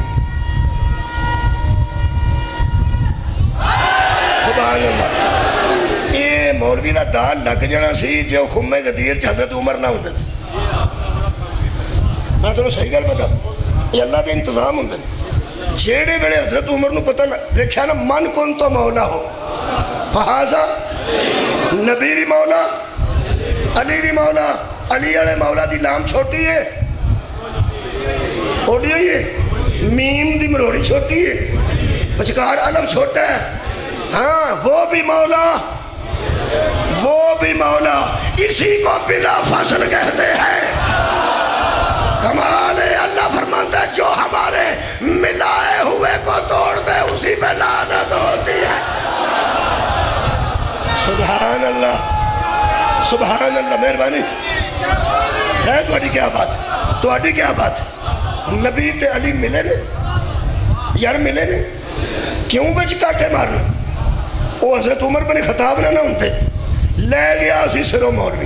سبحان اللہ۔ یہ مولوی دا دال لگ جانا سی جو خمہ گدیر چ حضرت عمر نہ ہوندے میں تمہیں صحیح گل بتا یہ اللہ دے انتظام ہوندے جیڑے بڑے حضرت عمر نو پتہ ویکھیا نا من کون تو مولا ہو۔ فہازہ نبی بھی مولا، علی بھی مولا، علی علی مولا دی لام چھوٹی ہے۔ اوڈی ہوئی ہے۔ میم دی مروڑی چھوٹی ہے۔ بچکار علم چھوٹا ہے۔ ہاں وہ بھی مولا، وہ بھی مولا، اسی کو بلا فصل کہتے ہیں۔ کمال اللہ فرماتا ہے، جو ہمارے ملائے ہوئے کو توڑ دے، اسی پہ لعنت ہوتی ہے۔ سبحان اللہ سبحان اللہ، مہربانی۔ ہے تھوڑی کیا بات؟ تھوڑی کیا بات؟ نبی تے علی ملے نے؟ یار ملے نے؟ کیوں بچ کاٹے مارنے؟ وہ حضرت عمر بن خطاب نہ نہ ہوتے لے گیا اسی سرو مولوی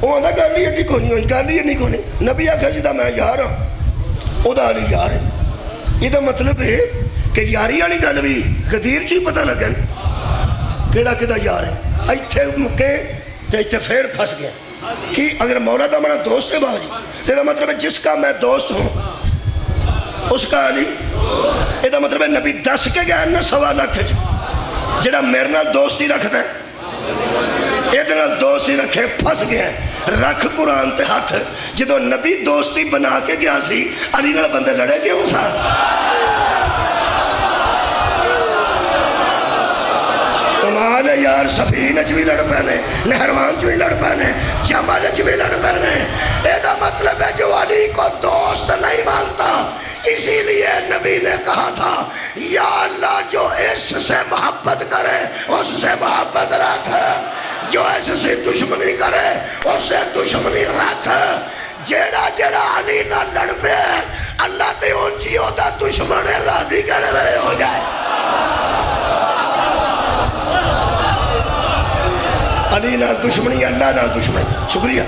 وہ اندھا گل ہی ٹھیک ہونی ہوئی گل ہی نہیں کونی نبی آگا جیدہ میں یار ہاں وہ علی یار ہے یہ دا مطلب ہے کہ یاری علی گل بھی غدیر چی پتہ لگن کیڑا کدا یار ہے ایتھے مکے تے ایتھے پھر پھنس گیا کہ اگر مولا دا منا دوست ہے باجی تیرا مطلب ہے جس کا میں دوست ہوں اس کا علی یہ دا مطلب ہے نبی دس کے گئے انہا سوالہ لاکھ جڑا میرے نال دوستی رکھنا ہے یہ دوستی رکھے پھس گیا رکھ قرآن تے ہاتھ۔ جدو نبی دوستی بنا کے گیا سی، علی نال بندے لڑے گئے ہو سار کمال ہے یار، سفین چ بھی لڑ پینے نہروان چ بھی لڑ پینے جمال چ بھی لڑ پینے یہ مطلب ہے جو علی کو دوست نہیں مانتا۔ اسی لیے نبی نے کہا تھا، یا اللہ جو اس سے محبت کرے، اس سے محبت رکھ، جو اس سے دشمنی کرے، اس سے دشمنی رکھ۔ جیڑا جیڑا علی نہ لڑ پہ اللہ تے ان جیو دا دشمن راضی کرے بڑے ہو جائے۔ علی نہ دشمنی، اللہ نہ دشمنی۔ شکریہ۔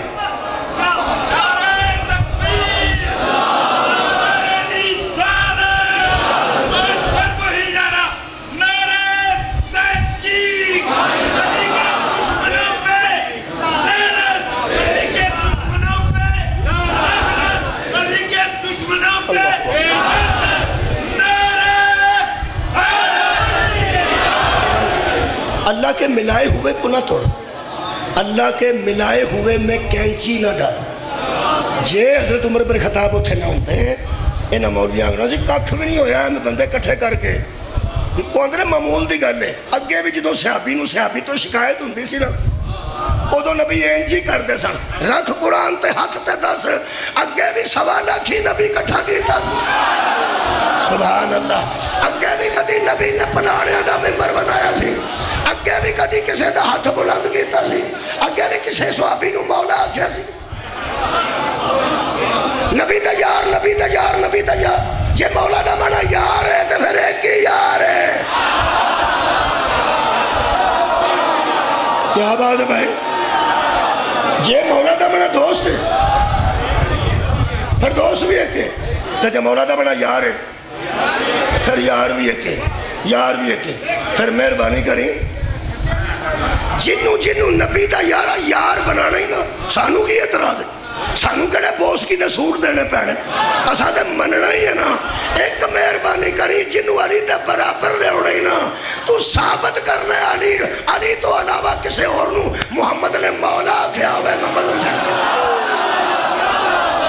اللہ کے ملائے ہوئے کو نہ توڑو اللہ کے ملائے ہوئے میں کینچی نہ ڈالو جے حضرت عمر بن خطاب اتھے نہ ہوندے انہاں مولیاں آگنا جی ککھ بھی نہیں ہویا ہمیں بندے کٹھے کر کے۔ وہ اندرے معمول دی گل ہے۔ اگے بھی جدو صحابی نو صحابی تو شکایت ہوندی سی نا۔ ادو نبی انجی کر دے سن رکھ قرآن تے ہاتھ تے دس اگے بھی سوالا کی نبی کٹھا کیتا سی سبحان اللہ اگے بھی کدی نبی نے پلانے دا ممبر بنایا سی اگے بھی کدی کسے دا ہاتھ بلند کیتا سی اگے بھی کسے صحابی نو مولا آکھیا سی نبی دا یار نبی دا یار نبی دا یار جے مولا دا مانا یار ہے تو پھر ایک ہی یار ہے کیا بات ہے بھائی یہ مولا دا منا دوست ہے۔ پھر دوست بھی ایک ہے تو جب مولا دا منا یار ہے۔ پھر یار بھی ایک ہے یار بھی ایک ہے پھر مہربانی کریں۔ جنوں جنوں نبی دا یارہ یار بنانا ہی نا سانو کی اعتراض ہے۔ سانو کی دے سور دینے پیڑے اسا دے مننا ہی ہے نا۔ ایک مہربانی کری جنوں علی دے برابر لے اڑے نا۔ تو ثابت کرنے علی علی تو علاوہ کسے اور نو محمد نے مولا کیا ہوئے، محمد حسین۔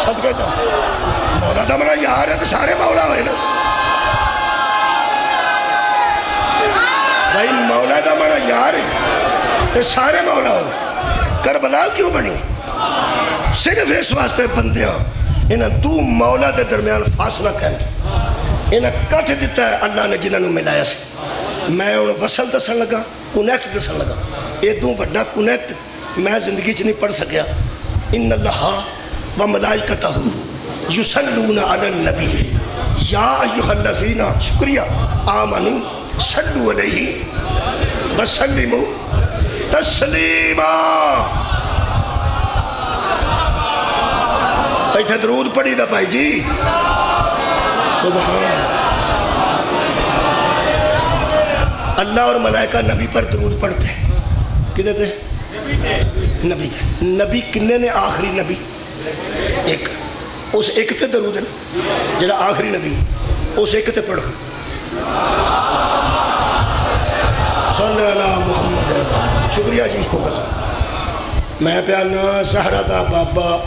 صدقے جا مولا دا منا یار ہے، تو سارے مولا ہوئے نا۔ بھائی، مولا دا منا یار ہے، تو سارے مولا ہوئے۔ کربلا کیوں بنی صرف اس واسطے بندے بندیاں انہاں دو مولا دے درمیان فاصلہ کہیں گے انہاں کٹ دیتا ہے اللہ نے جنہوں ملایا سے میں انہوں وصل دسن لگا کنیکٹ دسن لگا۔ یہ دو بڑا کنیکٹ میں زندگی چ نہیں پڑھ سکیا۔ ان اللہ و ملائکتہ یسلون علی النبی۔ یا ایوہ الذین، شکریہ۔ آمنو، صلو علیہ وسلمو تسلیمہ ایتھے درود پڑھی دا پائی جی۔ سبحان۔ اللہ اور ملائکہ نبی پر درود پڑھتے ہیں۔ کدھے تھے؟ نبی تھے۔ نبی کنے نے آخری نبی؟ ایک۔ اس ایک تے درود ہے نا؟ جڑا آخری نبی۔ اس ایک تے پڑھو۔ صلی اللہ محمد شکریہ جی کو قسم میں پیانا زہرہ دا بابا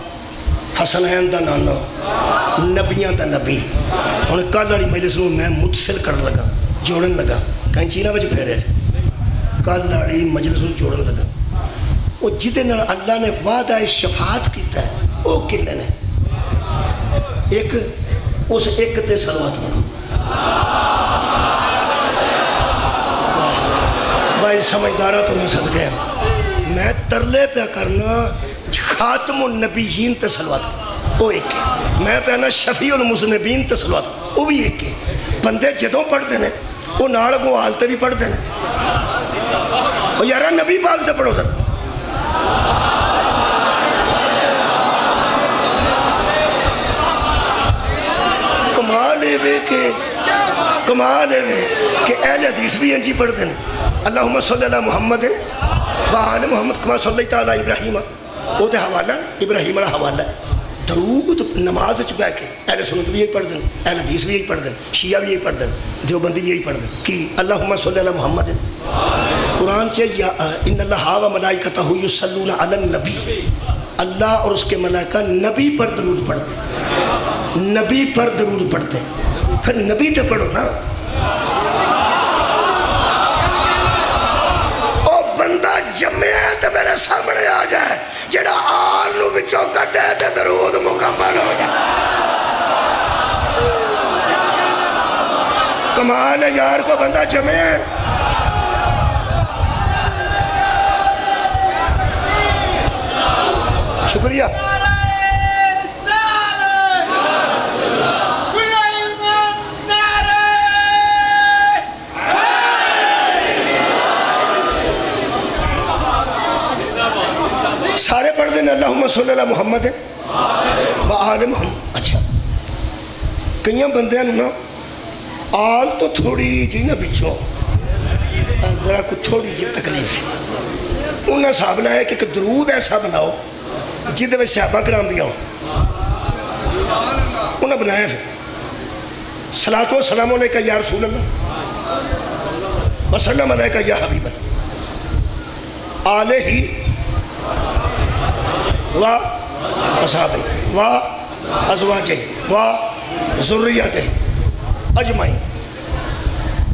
حسنین دا نانا، نبیاں دا نبی۔ ہن کل والی مجلس نو میں متصل کرن لگا، جوڑن لگا۔ کہیں چینا وچ پھیرے۔ کل والی مجلس نو جوڑن لگا۔ وہ جدے نال اللہ نے وعدہ شفاعت کیتا ہے وہ کنے نے؟ ایک، اس ایک تے سلوات بنو بھائی سمجھدارہ تو میں صدقے ہیں میں ترلے پہ کرنا خاتم النبیین تے سلوات پڑھ وہ ایک ہے۔ میں پہنا شفیع المسنبین تے سلوات پڑھ وہ بھی ایک ہے۔ بندے جدوں پڑھ دینے وہ نال کو حالتے بھی پڑھ دینے وہ یارا نبی پاک تے پڑھو در کمال ہے بے کہ، کمال ہے بے کہ اہل حدیث بھی انجی پڑھ دینے اللہم صلی اللہ محمد ہے وآل محمد کما صلی اللہ تعالیٰ ابراہیم۔ وہ تو حوالہ ہے ابراہیم والا حوالہ ہے درود نماز چ بیٹھ کے اہل سنت بھی یہی پڑھ دیں اہل حدیث بھی یہی پڑھ دیں شیعہ بھی یہی پڑھ دیں دیوبندی بھی یہی پڑھ دیں کہ اللہم صلی اللہ محمد قرآن چے ان اللہ و ملائکتہ یصلون علی النبی اللہ اور اس کے ملائکہ نبی پر درود پڑھتے ہیں نبی پر درود پڑھتے ہیں پھر نبی تے پڑھو نا او بندہ جمعے تے میرے سامنے آ جائے جڑا آل نو بچوں کٹے تے درود مکمل ہو جائے کمال ہے یار کو بندہ جمع ہے شکریہ سارے پڑھ دیں اللہ صلی اللہ محمد۔ و آل محمد۔ اچھا۔ کئی بندے نا، آل تو تھوڑی جی نا پچھوں۔ ذرا کو تھوڑی جی تکلیف۔ سی انہیں صاحب نے لایا کہ ایک درود ایسا بناؤ جہد میں صحابہ کرام بھی آؤ انہیں بنایا پھر۔ صلاة و سلام علیکہ یا رسول اللہ۔ وسلم علیکہ یا حبیب اللہ۔ ہی و اصحابی و ازواجی و ذریت اجمعی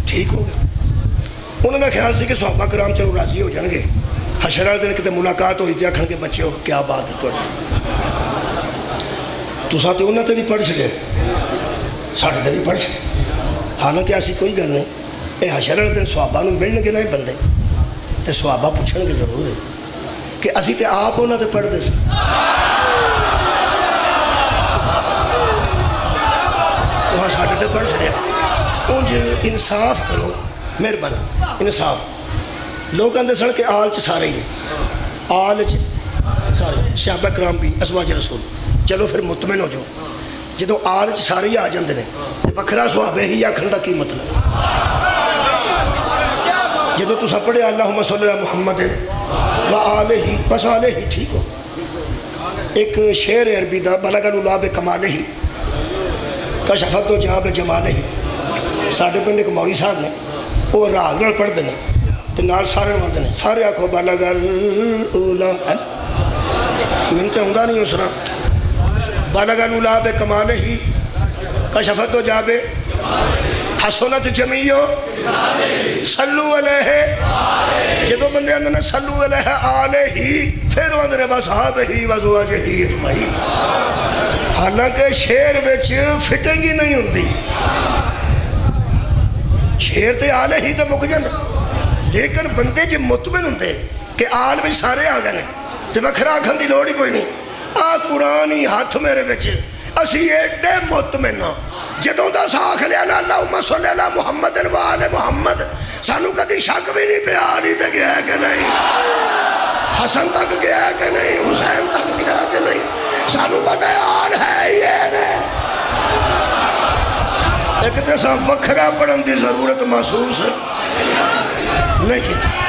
ٹھیک ہو گیا۔ انہوں نے خیال سی کہ صحابہ کرام چلو راضی ہو جائیں گے حشر والے دن کتے ملاقات ہوئی تھی، آکھن کے بچے ہو، کیا بات ہے توڑی تو ساتھ انہوں نے بھی پڑھ چلے ساڑھے تے بھی پڑھ چلے حالانکہ ایسی کوئی گل نہیں۔ اے حشر والے دن صحابہ نو ملنے کے نہیں بندے۔ تے صحابہ پوچھنے کے ضرور ہے۔ کہ اسی تے آپ انہوں نے پڑھ دے سا وہاں ساڑھے تے پڑھ چلے انج انصاف کرو مہربان انصاف۔ لوگ آندے سن کہ آل چ سارے ہی آل چ سارے۔ صحابہ کرام بھی، ازواج رسول۔ چلو پھر مطمئن ہو جاؤ۔ جدو آل چ سارے ہی آ جاندے نے، تے بکھرا صحابہ ہی آکھن دا کی مطلب؟ جدو تسا پڑھے اللہم صلی اللہ محمد و آلہ بس آلہ ہی ٹھیک ہو؟ ایک شعر عربی دا، بلغ الولاب کمالہ ہی کشفت و جہاب جمالہ۔ ہی ساڑھے پنڈے کو موری صاحب نے، وہ راگ نال پڑھ دینے تے نال سارے ماندے نے، سارے آکھو، بلغ الولاب ہے من تے ہوندا نہیں اسنا بلغ الولاب کمالہ ہی کشفت و جہاب حسنت جمیعو سلو علیہ۔ جدو بندے اندر نے سلو علیہ آلہ ہی، پھر اندر نے بس آب ہی وزواج ہی اجمعی حالانکہ شیر وچ فٹنگ ہی نہیں ہوندی۔ شیر تے آلہ ہی تے مک جاندے۔ لیکن بندے جی مطمئن ہوندے کہ آل بھی سارے آ گئے تے وکھرا آکھن دی لوڑ ہی کوئی نہیں۔ آ قرآن ہی ہاتھ میرے وچ۔ اسی ایڈے مطمئن ہاں۔ جدوں دا ساکھ لیا اللہم صلی اللہ محمد و آل محمد، سانو کدی شک بھی نہیں پہ آلی تے گیا ہے کہ نہیں؟ حسن تک گیا ہے کہ نہیں؟ حسین تک گیا ہے کہ نہیں؟ سانو پتہ ہے، آل ہے یہ نہیں ایک تے سا وکھرا پڑھن دی ضرورت محسوس ہے۔ نہیں کیتا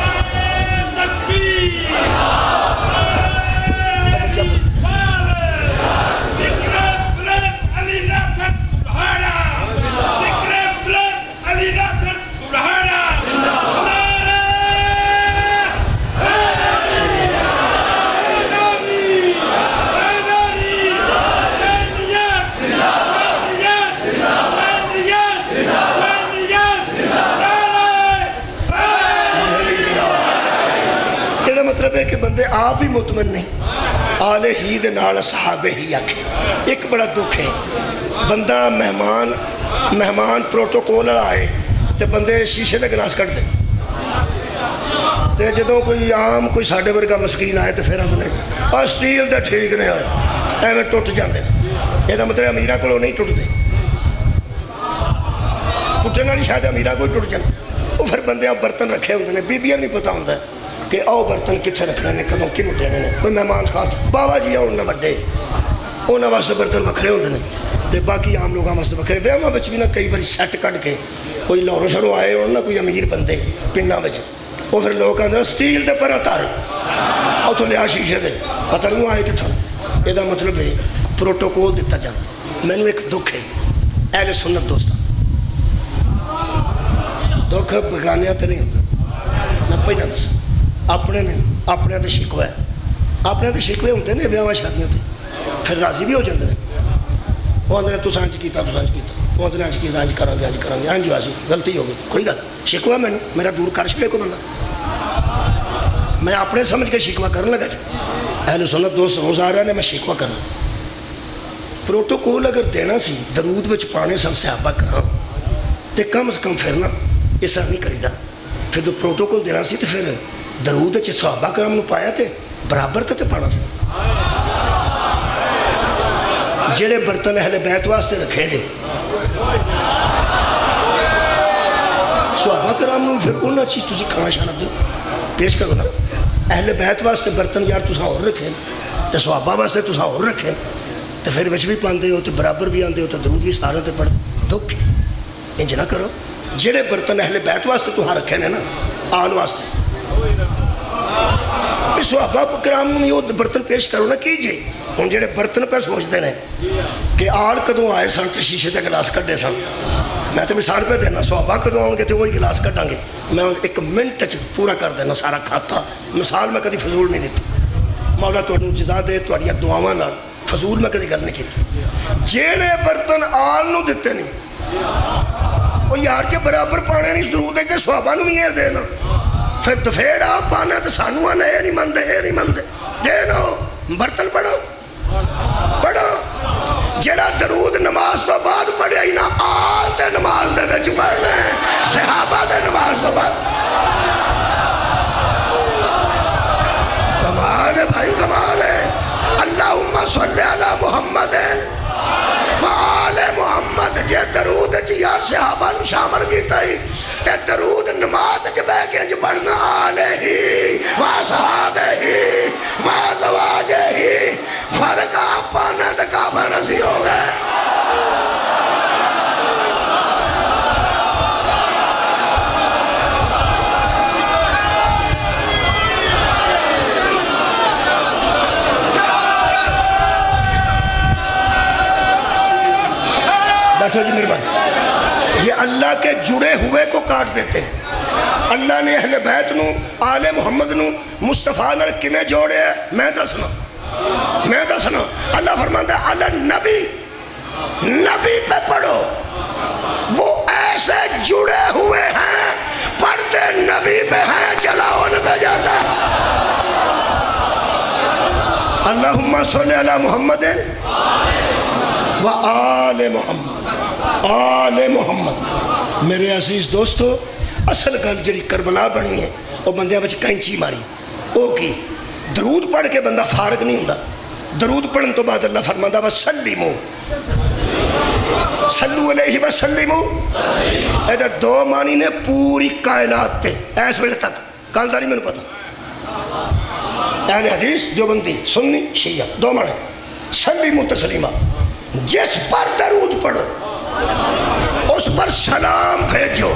یہ مطلب ہے کہ بندے آپ ہی مطمئن نہیں۔ آلے ہی دے نال صحابے ہی آکھے۔ ایک بڑا دکھ ہے۔ بندہ مہمان مہمان پروٹوکول آئے تے بندے شیشے دے گلاس کٹ دے۔ تے جدوں کوئی عام کوئی ساڑھے ورگا مسکین آئے تے پھر ہم نے، آ سٹیل دے ٹھیک نے آئے ایویں ٹوٹ جاندے یہ مطلب امیرہ کو نہیں ٹوٹ دے ٹوٹن والی شاید امیرہ کو ٹوٹ جانا وہ پھر بندے برتن رکھے ہوندے نے، بیبیاں نہیں پتہ ہوندا ہے۔ کہ آؤ برتن کتنے رکھنے نے؟ کدوں کنوں دینے نے؟ کوئی مہمان خاص؟ بابا جی آؤ نہ وڈے۔ انہوں واسطے برتن وکھرے ہوندے نے۔ تے باقی عام لوگاں واسطے وکھرے۔ بیاواں بھی نہ کئی باری سیٹ کڈ کے کوئی لاہوروں شہروں آئے ہون نہ، کوئی امیر بندے پنڈاں وچ۔ وہ پھر لوگ آندے سٹیل دے پر اتار اتوں لیا شیشے دے۔ پتہ نہیں آئے کتھوں۔ یہ مطلب ہے، پروٹوکول دتا جانا مینوں ایک دکھ ہے۔ اہل سنت دوستاں۔ دکھ بگانیاں تے نہیں ہوندے۔ میں پہلے دس ਆਪਣੇ ਨੇ, ਆਪਣੇ ਤੇ ਸ਼ਿਕਵਾ ਆਪਣੇ ਤੇ ਸ਼ਿਕਵੇ ਹੁੰਦੇ ਨੇ ਵਿਆਹਾਂ ਸ਼ਾਦੀਆਂ ਤੇ। ਫਿਰ ਰਾਜ਼ੀ ਵੀ ਹੋ ਜਾਂਦੇ ਨੇ। ਉਹ ਅੰਦਰ ਤੁਸੀਂ ਅੰਜ ਕੀਤਾ ਤੁਸੀਂ ਅੰਜ ਕੀਤਾ। ਉਹ ਅੰਦਰ ਅੰਜ ਕੀਤਾ ਅੰਜ ਕਰਾਂਗੇ ਅੰਜ ਕਰਾਂਗੇ। ਹਾਂਜੀ ਵਾਸੀ, ਗਲਤੀ ਹੋ ਗਈ। ਕੋਈ ਗੱਲ ਸ਼ਿਕਵਾ ਮੈਨੂੰ। ਮੇਰਾ ਦੂਰ ਕਰ ਛੜੇ ਕੋਈ ਬੰਦਾ। ਮੈਂ ਆਪਣੇ ਸਮਝ ਕੇ ਸ਼ਿਕਵਾ ਕਰਨ ਲੱਗਾ ਜੀ। ਅਹਲ ਸੁਨਨਤ ਦੋਸਤ ਰੋਜ਼ਾਰਾ ਨੇ, ਮੈਂ ਸ਼ਿਕਵਾ ਕਰਨਾ ਪ੍ਰੋਟੋਕੋਲ ਅਗਰ ਦੇਣਾ ਸੀ, ਦਰੂਦ ਵਿੱਚ ਪਾਣੇ ਸਨ ਸਿਆਬਾ ਕਰਾਂ। ਤੇ ਕਮ ਸੇ ਕਮ ਫਿਰਨਾ ਇਸ ਨਹੀਂ ਕਰੀਦਾ। ਫਿਰ ਜੋ ਪ੍ਰੋਟੋਕੋਲ ਦੇਣਾ ਸੀ, ਤੇ ਫਿਰ درود چ صحابہ کرم نو پایا تھے برابر تے پڑھا سا جڑے برطن اہل بیت واسطے رکھے دے۔ صحابہ کرام نو پھر انہا چیز تسی کھانا شانا دو۔ پیش کرو نا۔ اہل بیت واسطے برتن یار تسا اور رکھے۔ تے صحابہ واسطے تسا اور رکھے۔ تے پھر وچ بھی پاندے ہو تے برابر بھی آندے ہو تے درود بھی سارے تے پڑھ دکھ انج نہ کرو۔ جڑے برتن اہل بیت واسطے تسا رکھے نے نا، آل واسطے۔ ਇਹ ਸੁਹਾਬਾ ਕਰਾਮ ਨੂੰ ਵੀ ਉਹ ਬਰਤਨ ਪੇਸ਼ ਕਰੋ ਨਾ ਕੀ ਜੇ ਹੁਣ ਜਿਹੜੇ ਬਰਤਨ ਪੈ ਸੋਚਦੇ ਨੇ ਕਿ ਆਲ ਕਦੋਂ ਆਏ ਸਨ ਤੇ ਸ਼ੀਸ਼ੇ ਦੇ ਗਲਾਸ ਕੱਢੇ ਸਨ ਮੈਂ ਤਾਂ ਮਿਸਾਲ ਪੇ ਦੇਣਾ ਸੁਹਾਬਾ ਕਦੋਂ ਆਉਣਗੇ ਤੇ ਉਹੀ ਗਲਾਸ ਕੱਢਾਂਗੇ ਮੈਂ ਇੱਕ ਮਿੰਟ ਚ ਪੂਰਾ ਕਰ ਦੇਣਾ ਸਾਰਾ ਖਾਤਾ ਮਿਸਾਲ ਮੈਂ ਕਦੀ ਫਜ਼ੂਲ ਨਹੀਂ ਦਿੱਤੀ ਮੌਲਾ ਤੁਹਾਨੂੰ ਜਜ਼ਾ ਦੇ ਤੁਹਾਡੀਆਂ ਦੁਆਵਾਂ ਨਾਲ ਫਜ਼ੂਲ ਮੈਂ ਕਦੀ ਗੱਲ ਨਹੀਂ ਕੀਤੀ ਜਿਹੜੇ ਬਰਤਨ ਆਲ ਨੂੰ ਦਿੱਤੇ ਨਹੀਂ ਉਹ ਯਾਰ ਜੇ ਬਰਾਬਰ ਪਾਣੇ ਨਹੀਂ ਜ਼ਰੂਰ ਦੇ ਤੇ ਸੁਹਾਬਾ ਨੂੰ ਵੀ پھر دفیڑ آپ پانا تو سانو آنا یہ نہیں مندے یہ نہیں مندے دینو برتن پڑھو پڑھو جڑا درود نماز تو بعد پڑھے ہی نہ آل تے نماز دے وچ پڑھنا ہیں صحابہ دے نماز تو بعد کمال ہے بھائی کمال ہے اللہم صلی اللہ محمد ہے جے درود چ یا صحابہ نو شامل کیتا ہی، تے درود نماز چ بیٹھ کے انج پڑھنا آلہ ہی وا صحابہ ہی، وا زواج ہی، فرق آپانا تے کافر رسی ہو گئے۔ بیٹھو جی مہربان یہ اللہ کے جڑے ہوئے کو کاٹ دیتے ہیں۔ اللہ نے اہل بیت نو، آل محمد نو، مصطفیٰ نال کنے جوڑے ہیں؟ میں دسنا میں دسنا اللہ فرمانتا ہے، اللہ نبی نبی پہ پڑھو۔ وہ ایسے جڑے ہوئے ہیں پڑھتے نبی پہ ہیں چلاؤ ان پہ جاتا ہے۔ اللہم صلی علی محمد و آل محمد۔ آل محمد۔ میرے عزیز دوستو، اصل گل جڑی کربلا بنی ہے وہ بندیاں بچ کینچی ماری۔ او کی؟ درود پڑھ کے بندہ فارغ نہیں ہوندا۔ درود پڑھن تو بعد اللہ فرماندا، وسلمو۔ صلو علیہ وسلمو۔ اے دے دو معنی نے پوری کائنات تے۔ ایس ویلے تک۔ کل دا نہیں میں پتا اہل حدیث، دیوبندی، سنی، شیعہ۔ دو معنی۔ سلیمو تسلیمہ۔ جس پر درود پڑھو اس پر سلام بھیجو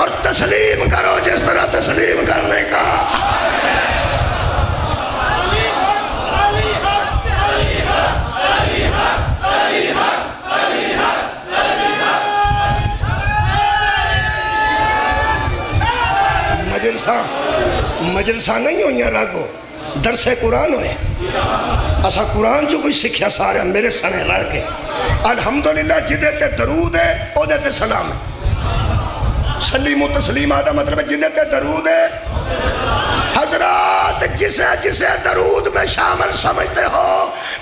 اور تسلیم کرو جس طرح تسلیم کرنے کا۔ مجلسہ مجلسہ نہیں ہوئی ہیں راگو۔ درس قرآن ہوئے۔ اسا قرآن جو کوئی سکھیا سارے میرے سنے لڑ کے۔ الحمدللہ جدے تے درود ہے او دے تے سلام ہے۔ سلیم و تسلیم آدھا مطلب ہے جدے تے درود ہے۔ حضرات جسے جسے درود میں شامل سمجھتے ہو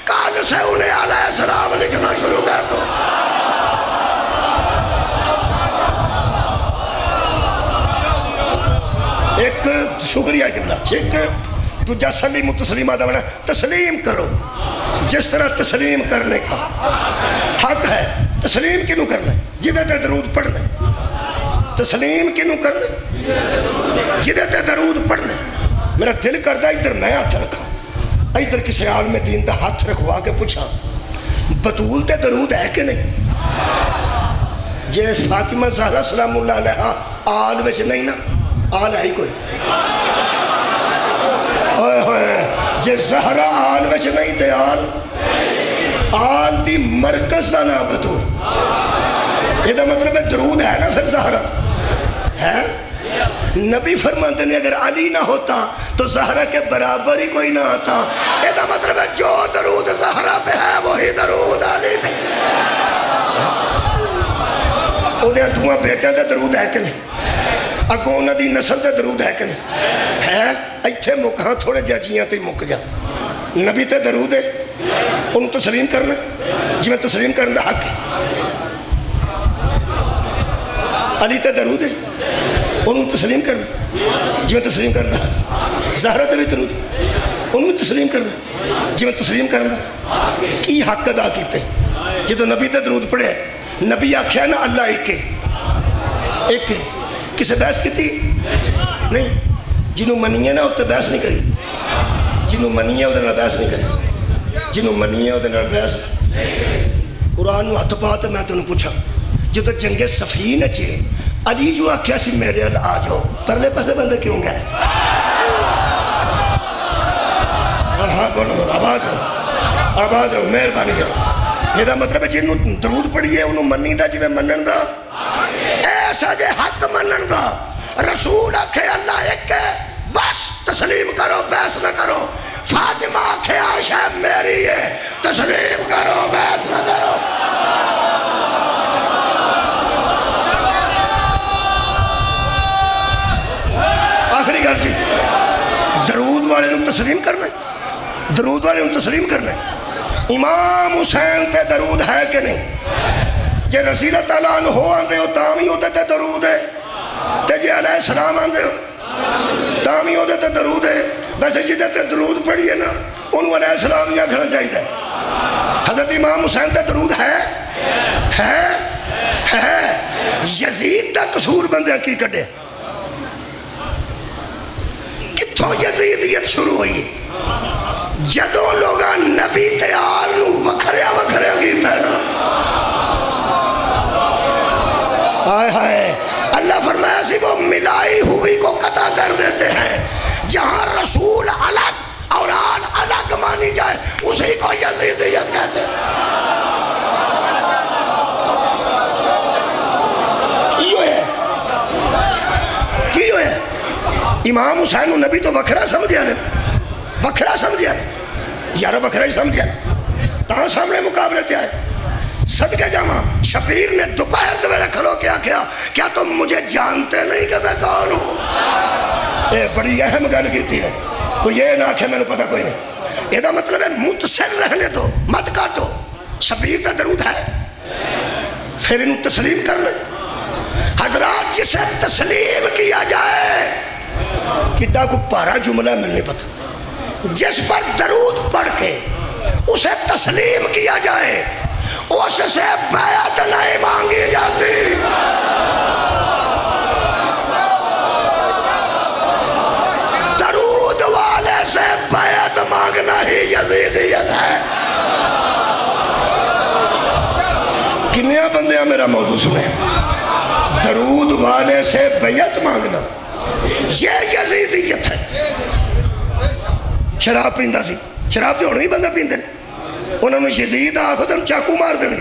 کال سے انہیں علیہ السلام لکھنا شروع کر دو۔ ایک شکریہ جملہ ایک دوجہ سلیم و تسلیم آدھا بنا تسلیم کرو۔ جس طرح تسلیم کرنے کا حق ہے، تسلیم کنو کرنا ہے؟ جدے تے درود پڑھنا تسلیم کنو کرنا ہے؟ جدے تے درود پڑھنا میرا دل کردہ، ادھر میں ہاتھ رکھا ادھر کسی عالم دین دا ہاتھ رکھوا کے پوچھا بطول تے درود ہے کہ نہیں؟ جے فاطمہ زہرہ سلام اللہ علیہ آل وچ نہیں نا؟ آل ہے ہی کوئی۔ اوئے ہوئے جے زہرہ آل وچ نہیں تے آل آل دی مرکز دا نا بطول یہ دا مطلب ہے درود ہے نا پھر زہرہ ہے؟ نبی فرماتے نے اگر علی نہ ہوتا تو زہرہ کے برابر ہی کوئی نہ آتا۔ یہ دا مطلب ہے جو درود زہرہ پہ ہے، وہی درود علی پہ۔ او دے دعا بیٹے دے درود ہے کہ نہیں اگوں انہ دی نسل دے درود ہے کہ نہیں ہے ایتھے مکہاں تھوڑے جا جیاں تے مک جا نبی تے درود ہے انہوں تسلیم کرنا جی میں تسلیم کرنا حق ہے علی تے درود ہے انہوں تسلیم کرنا جی میں تسلیم کرنا زہرہ تے بھی درود ہے انہوں تسلیم کرنا جی میں تسلیم کرنا کی حق ادا کیتے جدو نبی تے درود پڑھے نبی آکھیا نا اللہ ایک ہے۔ ایک ہے۔ کسے بحث کی تھی نہیں۔ جنہوں منیے نا اتنے بحث نہیں کری۔ جنہوں منیے ادھر بحث نہیں کری۔ جنہوں منیے ادھر بحث قرآن نو ہاتھ پا تو میں تمہیں پوچھا جب جنگ سفین چے علی جو آکھیا سی، میرے ال آ جاؤ۔ پرلے پاسے بندے کیوں گئے؟ ہاں ہاں بولو بولو آباد رہو آباد رہو مہربانی کرو۔ یہ مطلب ہے جنہوں درود پڑھیے انہوں منی دا جی میں منن دا ایسا جے حق منن دا رسول آکھے اللہ ایک ہے بس تسلیم کرو بحث نہ کرو فاطمہ آکھے عائشہ میری ہے تسلیم کرو بحث نہ کرو آخری گھر جی درود والے نو تسلیم کرنا ہے درود والے نو تسلیم کرنا ہے امام حسین تے درود ہے کہ نہیں؟ جے رسول تعالیٰ عنہ ہو آندے ہو، تامی ہوتے تے درود ہے۔ تے جے علیہ السلام آندے ہو، تامی ہوتے تے درود ہے۔ ویسے جدے تے درود پڑھی ہے نا انہوں علیہ السلام یا کھڑا چاہیے حضرت امام حسین تے درود ہے؟ ہے؟ ہے؟ یزید دا قصور بندے کی کٹے کتھوں یزیدیت شروع ہوئی ہے؟ جدوں لوگاں نبی تیال نو وکھریا وکھریا کیتا ہے نا آئے ہائے۔ اللہ فرمایا سی، وہ ملائی ہوئی کو قطع کر دیتے ہیں۔ جہاں رسول الگ اور آل الگ مانی جائے، اسی کو یزیدیت کہتے ہیں۔ کیوں ہے؟ کیوں ہے؟ امام حسین نبی تو وکھرا سمجھیا نے۔ وکھرا سمجھیا نے۔ یار وکھرا ہی سمجھیا نے تاں سامنے مقابلے تے آئے۔ صدقے جامع۔ شبیر نے دوپہر دوڑے کھلو کیا کیا کیا تم مجھے جانتے نہیں کہ میں کون ہوں؟ اے، بڑی اہم گل کی تھی تو یہ نہ کہ میں نے پتہ کوئی نہیں۔ یہ دا مطلب ہے متصل رہنے دو، مت کاٹو۔ شبیر کا درود ہے۔ پھر انہوں تسلیم کر لیں حضرات، جسے تسلیم کیا جائے۔ کڈا کو پارا جملہ میں نہیں پتا جس پر درود پڑھ کے اسے تسلیم کیا جائے، اس سے بیعت نہیں مانگی جاتی۔ درود والے سے بیعت مانگنا ہی یزیدیت ہے۔ کنیا بندیاں میرا موضوع سنے درود والے سے بیعت مانگنا، یہ یزیدیت شراب پیندا سی۔ شراب تو ہونا ہی بندہ پیندے انہوں نے یزید آخو چاکو مار دینے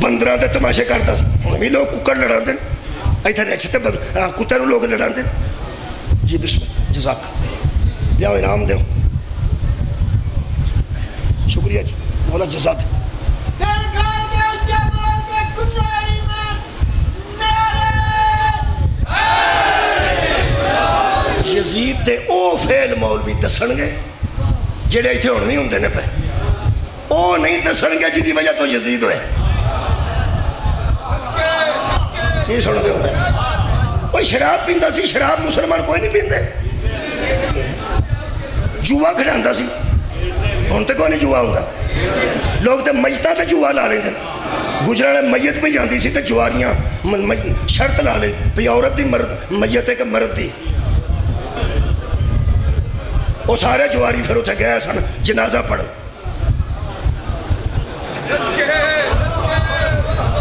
بندران دے تماشے کرتا سی۔ ہوں بھی لوگ ککڑ لڑان دیں ایتھا رہے چھتے کتر لوگ لڑان دیں جی بسم اللہ۔ جزاک۔ بیاو انعام دے شکریہ جی۔ مولا جزاک۔ یزید دے او فیل مولوی دسن گے، جڑے ایتھے ہون نہیں ہوندے نے پہ او نہیں دسن گے وجہ تو یزید ہوئے۔ یہ سن دے ہوئے کوئی شراب پیندا سی، شراب مسلمان کوئی نہیں پیندے جوا کھڑاندا سی۔ ہن تے کوئی نہیں جوا ہوندا؟ لوگ تے مجتا تے جوا لا لیندے۔ گجرانے میت پہ جاندی سی تے جواریاں شرط لا لے۔ پہ عورت دی مرد، میت ہے کہ مرد دی۔ وہ سارے جواری پھر اتنے گئے سن جنازہ پڑھ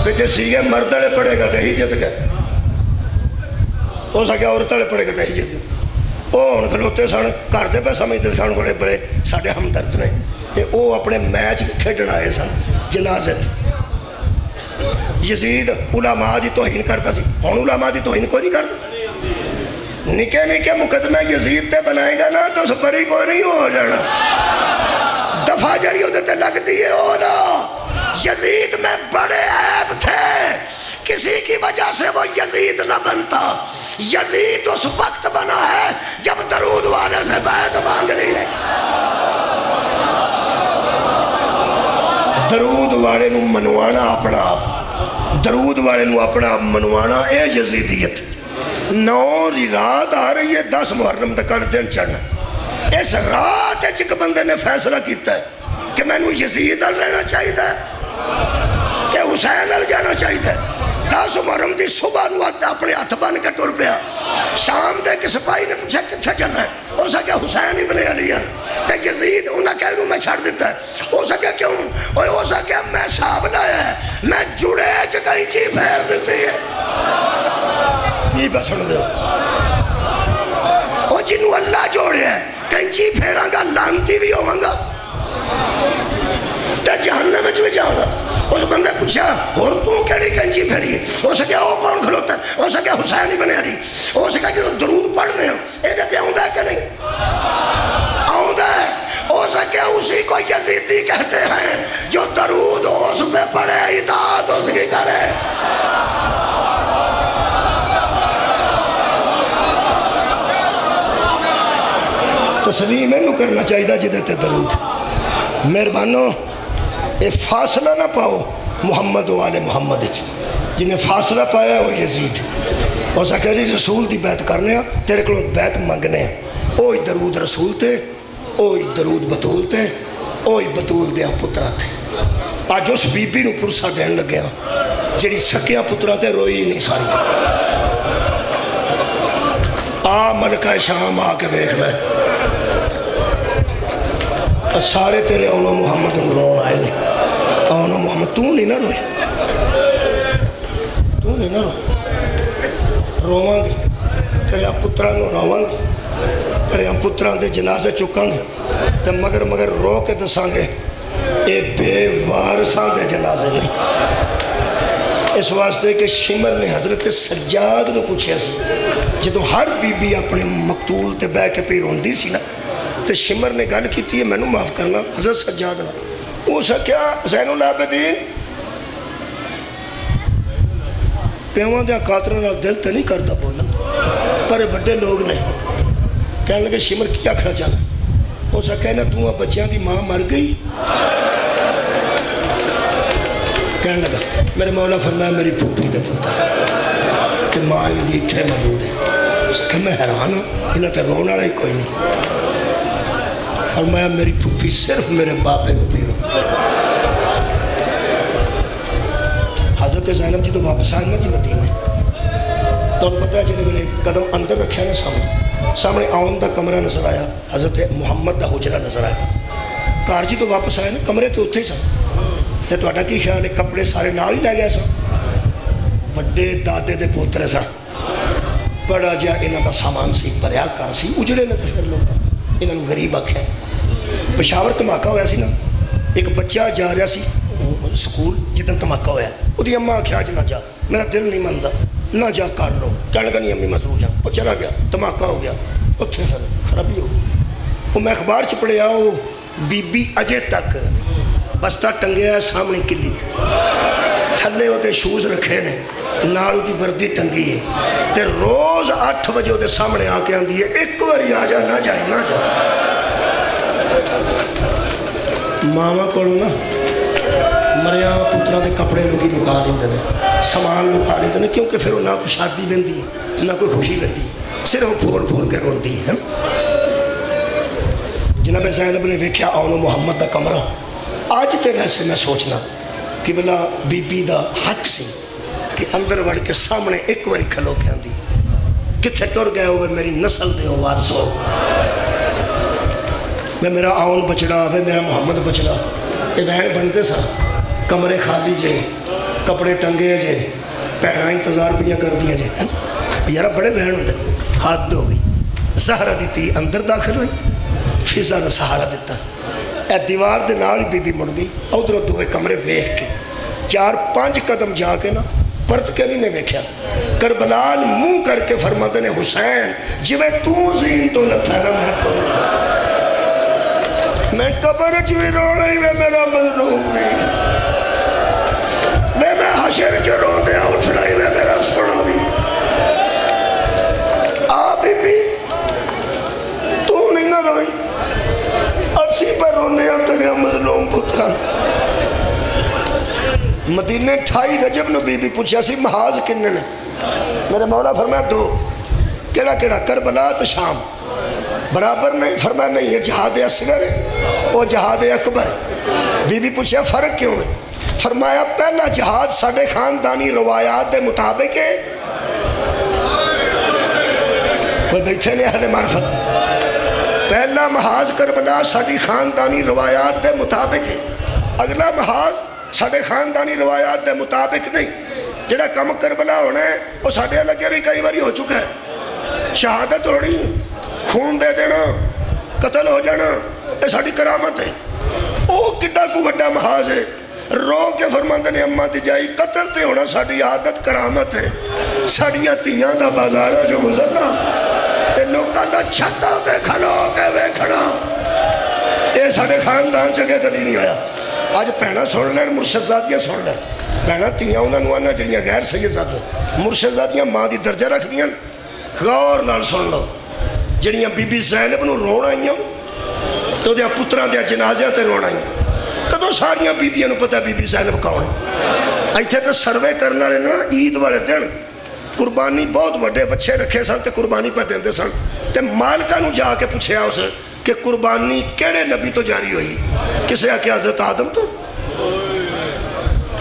جی سیگے مرد والے پڑھے گا تو ہی جت گئے ہو سکے عورت والے پڑھے گا تو ہی جت گئے وہ ہوں کھلوتے سن گھر دے پہ سمجھتے سن بڑے بڑے سارے ہمدرد نے تے وہ اپنے میچ کھیڈن آئے سن جنازت یزید علماء دی توہین کرتا سی ہوں علماء دی توہین کوئی نہیں کرتا نکے نکے مقدمہ یزید تے بنائے گا نا تو اس بری کوئی نہیں ہو جانا۔ دفعہ جڑی ہوتے تے لگ دیئے ہو نا۔ یزید میں بڑے عیب تھے۔ کسی کی وجہ سے وہ یزید نہ بنتا۔ یزید اس وقت بنا ہے جب درود والے سے بیعت مانگ رہی ہے۔ درود والے نو منوانا اپنا آپ۔ درود والے نو اپنا آپ منوانا، اے یزیدیت۔ نو دی رات آ رہی ہے، دس محرم تکر دن چڑھنا۔ اس رات چک بندے نے فیصلہ کیتا ہے کہ میں نو یزید ال رہنا چاہیے کہ حسین ال جانا چاہیے دس محرم دی صبح نو اپنے ہاتھ بن کے ٹر پیا۔ شام دے کس سپاہی نے پوچھا کتنے چلنا ہے؟ ہو سکے حسین ابن علی تے یزید انہاں کہہ رہوں میں چھڑ دیتا ہے۔ ہو سکے کیوں؟ اوے ہو سکے میں صاحب لایا ہے۔ میں جڑے چکائی چی پھیر دیتی ہے؟ یہ بسن دے وہ جنہوں اللہ جوڑے ہیں کنچی جی پھیراں گا، لانتی بھی ہوواں گا۔ تے جہنم میں بھی جاؤں گا۔ اس بندے پوچھا، اور تو کیڑی کنچی جی پھیری؟ ہو سکے وہ کون کھلوتا ہے؟ ہو سکے حسین ہی بنے علی ہو سکے جو درود پڑھنے ہیں اے دیتے آؤں ہے کہ نہیں؟ آؤں ہے ہو سکے اسی کو یزیدی کہتے ہیں، جو درود اس پہ پڑھے، اطاعت اس کی کرے۔ تسلیم ہے نو کرنا چاہیے جدے تے درود۔ مہربانو اے فاصلہ نہ پاؤ محمد و آل محمد جنہیں فاصلہ پایا ہے وہ یزید۔ اور سکری جی، رسول دی بیعت کرنے ہیں، تیرے کلوں بیعت منگنے ہیں۔ اوہی درود رسول تے، اوہی درود بطول تے، اوہی بطول دیا پترہ تھے آج اس بی بی نو پرسا دین لگیا ہاں، جڑی سکیاں پترہ تے، روئی نہیں ساری۔ آ ملکہ شام آ کے بیخ لے۔ سارے تیرے اونو محمد رون آئے نہیں اونو محمد تو نہیں نہ روئے تو نہیں نہ روئے روان گے تیرے ہم پتران نو روان گے تیرے ہم پتران دے جنازے چکان گے تے مگر مگر رو کے دسان گے اے بے وارسان دے جنازے نہیں اس واسطے کہ شمر نے حضرت سجاد نے پوچھے سی جدو ہر بی بی اپنے مقتول تے بے کے پیر ہوندی سی نا تے شمر نے گل کی ہے میں نو معاف کرنا حضرت سجاد نا وہ سکیا زین العابدین؟ پیوان دیا قاتروں نال دل تے نہیں کرتا بولن پر بڑے لوگ نہیں کہنے لگے، شمر کیا کھڑا چاہنا؟ وہ سکیا نا تو بچیاں دی ماں مر گئی۔ کہنے لگا، میرے مولا فرمایا، میری پھوپھی دے پتر۔ کہ ماں ان دی اتھے موجود ہے۔ کہ میں حیران ہوں انہیں تے رونا رہی کوئی نہیں۔ فرمایا میری پھوپھی صرف میرے باپے کو پیرو حضرت زینب جی تو واپس آئے نا جی مدینے تو انہوں پتہ ہے جنہیں میرے قدم اندر رکھا نا سامنے سامنے آن دا کمرہ نظر آیا، حضرت محمد دا حجرہ نظر آیا۔ کار جی تو واپس آئے نا، کمرے تے اتھے ہی سن۔ تے تو اٹھا کی خیال ہے؟ کپڑے سارے نال ہی لے گیا سن۔ وڈے دادے دے پوترے سن۔ بڑا جا انہاں دا سامان سی، پریا کار سی، اجڑے نہ تے پھر لوگ انہاں نو غریب آکھیا۔ پشاور دھماکہ ہویا سی نا ایک بچہ جا رہا سی سکول جتنا دھماکہ ہویا وہ دی اماں آکھیا آج نہ جا میرا دل نہیں مندا نہ جا کر لو کہنے لگا نہیں امی مسرور جا وہ چلا گیا دھماکہ ہو گیا اتھے پھر خرابی ہو وہ میں اخبار چ پڑھیا وہ بی بی اجے تک بستہ ٹنگیا ہے سامنے کلی تھلے ہوتے شوز رکھے نے نال دی وردی ٹنگی ہے تے روز آٹھ بجے ہوتے سامنے آ کے آندھی ہے ایک باری آ جا نہ جائے نہ ماما کوڑو نا مریا پترہ دے کپڑے لوگی لکا لیندے نے سامان لکا لیندے نے کیونکہ پھر وہ نہ کوئی شادی بندی ہے نہ کوئی خوشی بندی ہے صرف پھول پھول کے روندی ہے جناب زینب نے ویکھیا آنو محمد دا کمرہ آج تے ویسے میں سوچنا کہ بلا بی بی دا حق سی کہ اندر وڑ کے سامنے ایک واری کھلو کے آندھی کتھے ٹر گئے ہوئے میری نسل دے ہو وارسو میں میرا آن بچڑا ہے میرا محمد بچڑا۔ یہ بہن بنتے سا، کمرے خالی جے، کپڑے ٹنگے جے پہنا انتظار پہ کر دیا جے۔ یارا بڑے بہن ہوتے ہاتھ دو گئی۔ زہرہ دیتی، اندر داخل ہوئی فضا نے سہارا دیتا۔ اے دیوار دے نال بی بی مڑ گئی، ادھر دوے کمرے ویکھ کے۔ چار پانچ قدم جا کے نا، پرت کے نہیں نے ویکھیا۔ کربلال منہ کر کے فرماتے نے، حسین، جویں تو زین تو لتھا نا، میں پڑھ میں قبر چوی روڑا ہی میں میرا مظلوم بھی میں میں حشر چو رو دے ہاں، اٹھڑا ہی میں میرا سوڑا بھی۔ آبی بھی تو نہیں نہ روئی۔ اسی پر رونے ہیں تیرے مظلوم پتران نے ٹھائی رجب نو بی بی پوچھا سی، محاذ کننے نے؟ میرے مولا فرمایا، دو۔ کیڑا کیڑا؟ کربلا تو شام۔ برابر نہیں، فرمایا، نہیں، یہ جہاد اصغر ہے۔ وہ جہاد اکبر۔ ہے بی بی پوچھا فرق کیوں ہے؟ فرمایا، پہلا جہاد ساڑھے خاندانی روایات دے مطابق ہے۔ کوئی بیٹھے نہیں اہل معرفت۔ پہلا محاذ کربلا ساڑھی خاندانی روایات دے مطابق ہے۔ اگلا محاذ ساڑھے خاندانی روایات دے مطابق نہیں۔ جڑا کم کربلا ہونا ہے وہ ساڑھے لگے بھی کئی باری ہو چکا ہے۔ شہادت ہونی، خون دے دینا، قتل ہو جانا۔ یہ ساڑھی کرامت ہے او کڈا کو گڈا محاذ ہے رو کے فرماندے نے اممہ دی جائی قتل تے ہونا ساڑھی عادت کرامت ہے ساڑھیاں تیاں دا بازارہ جو گزرنا تے لوکاں دا چھتا تے کھلو کے وے کھڑا اے ساڑھے خاندان چکے کدی نہیں آیا آج پہنا سن لین مرشد ذاتیاں سن لین پہنا تیاں انہاں نوانا جڑیاں غیر سید ذات مرشد ذاتیاں ماں دی درجہ رکھ دیاں غور نال سن لو جڑیاں بی بی زینب نو رون آئیاں تو دیا پتران دیا جنازیاں تے رون آئیاں کدو ساریاں بی بیاں نو پتہ بی بی زینب کون ہے ایتھے تے سروے کرنا لینا عید والے دن قربانی بہت وڈے بچے رکھے سن تے قربانی پہ دیندے سن تے مالکہ نو جا کے پوچھے اسے کہ قربانی کیڑے نبی تو جاری ہوئی کسے آکے حضرت آدم تو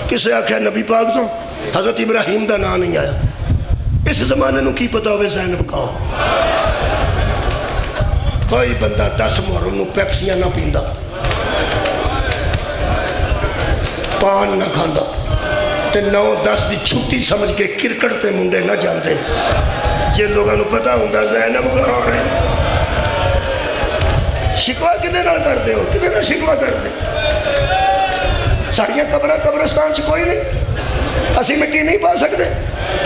کسے آکے نبی پاک تو حضرت ابراہیم دا نام نہیں آیا اس زمانے نو کی پتا ہوئے زینب کہو کوئی بندہ دس محرم نو پیپسیاں نہ پیندا پان نہ کھاندا تے نو دس دی چھٹی سمجھ کے کرکٹ تے منڈے نہ جاندے جن لوگاں نو پتا ہوندا زینب کہاں ہے شکوا کدے نال کرتے ہو کدے نال شکوا کرتے ساڑیاں قبرہ قبرستان چ کوئی نہیں اسی مٹی نہیں پا سکتے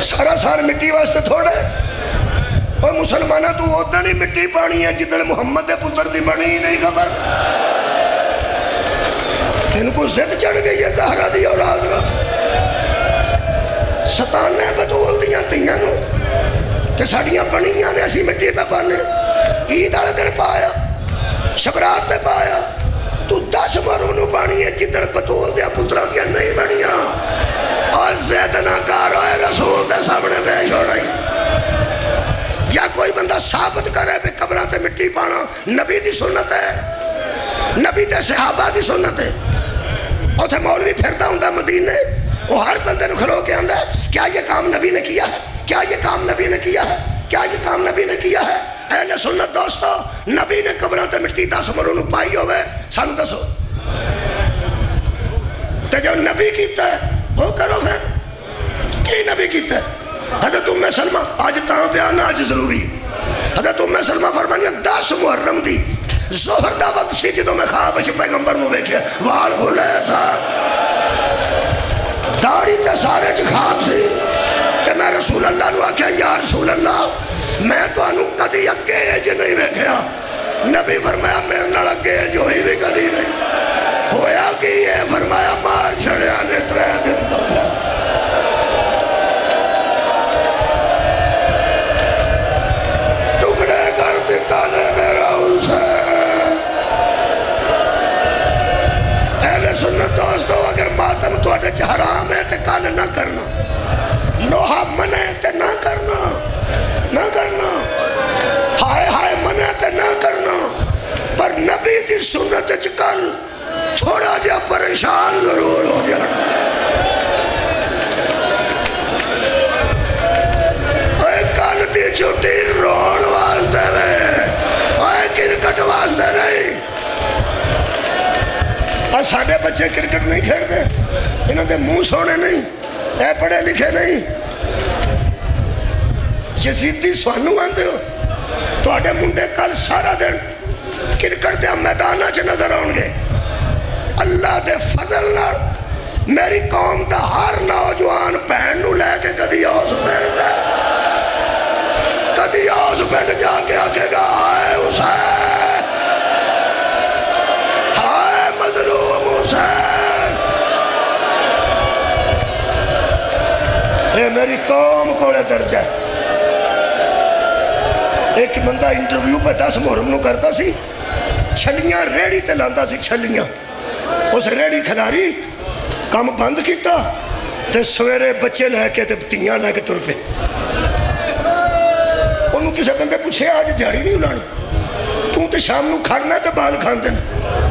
سارا سار مٹی واسطے تھوڑا ہے اور مسلمانہ تو ادھر ہی مٹی پانی ہے جدھر محمد دے پتر دی بنی ہی نہیں خبر ان کو زد چڑھ گئی ہے زہرہ دی اولاد را ستانے بطول دیا تیاں نو کہ ساڑیاں بنیاں نے اسی مٹی پہ پانے عید آلے دن پایا شبرات تے پایا تو دس مروں مرونو پانی ہے جدھر بطول دیا پترہ دیا نہیں بنیاں اور زیدنا کار ہوئے رسول دے سامنے پیش ہو رہی یا کوئی بندہ ثابت کرے بھی قبرہ تے مٹی پانا نبی دی سنت ہے، نبی تے صحابہ دی سنت ہے۔ اور تھے مولوی پھرتا ہوں مدینے وہ ہر بندے نو کھلو کے اندر کیا یہ کام نبی نے کیا ہے؟ کیا یہ کام نبی نے کیا ہے؟ کیا یہ کام نبی نے کیا ہے؟ اہل سنت دوستو، نبی نے قبرہ تے مٹی دس مروں نو پائی ہوئے سانو دسو۔ تے جو نبی کیتا ہے، وہ کرو پھر۔ کی نبی کیتا ہے؟ حضرت ام سلمہ، آج تاں بیان آج ضروری۔ ہے حضرت ام سلمہ فرمانی دس محرم دی۔ زہر دا وقت سی جدو میں خواب اچھ پیغمبر مو بیکھیا وال کھولے سا۔ داڑی تے سارے چھ خواب سی۔ تے میں رسول اللہ نو آکھیا، یا رسول اللہ، میں تو انو کدی اگے اج نہیں بیکھیا نبی فرمایا، میرے نال اگے جو ہی بھی کدی نہیں۔ ہویا کہ یہ فرمایا، مار چھڑیا نے ترے دن۔ ماتم تو حرام ہے تے کال نہ کرنا۔ نوہا نوحہ منے تے نہ کرنا۔ نہ کرنا۔ ہائے ہائے منے تے نہ کرنا۔ پر نبی دی سنت چکل تھوڑا جا پریشان ضرور ہو جانا۔ اے اور ساڑھے بچے کرکٹ نہیں کھیڑ دے انہوں دے موں سونے نہیں، اے پڑھے لکھے نہیں۔ یزیدی سوانو آندے ہو۔ تو آڑے منڈے کل سارا دن کرکٹ دے میدانہ چھ نظر آنگے اللہ دے فضل نار میری قوم دا ہر نوجوان پہن نو لے کے کدی آس پہن دے کدی آس پہن جا کے آکے گا، آئے حسین۔ حسین اے میری قوم کوڑے درج ہے ایک بندہ انٹرویو پہ دس محرم نو کرتا سی چھلیاں ریڑی تے لاندا سی چھلیاں اس ریڑی کھلاری کم بند کیتا تے سویرے بچے لے کے تے تیاں لے کے تر پے انہوں کسے بندے پوچھے آج دیاری نہیں اڑانی تو تے شام نو کھڑنا تے بال کھان دینا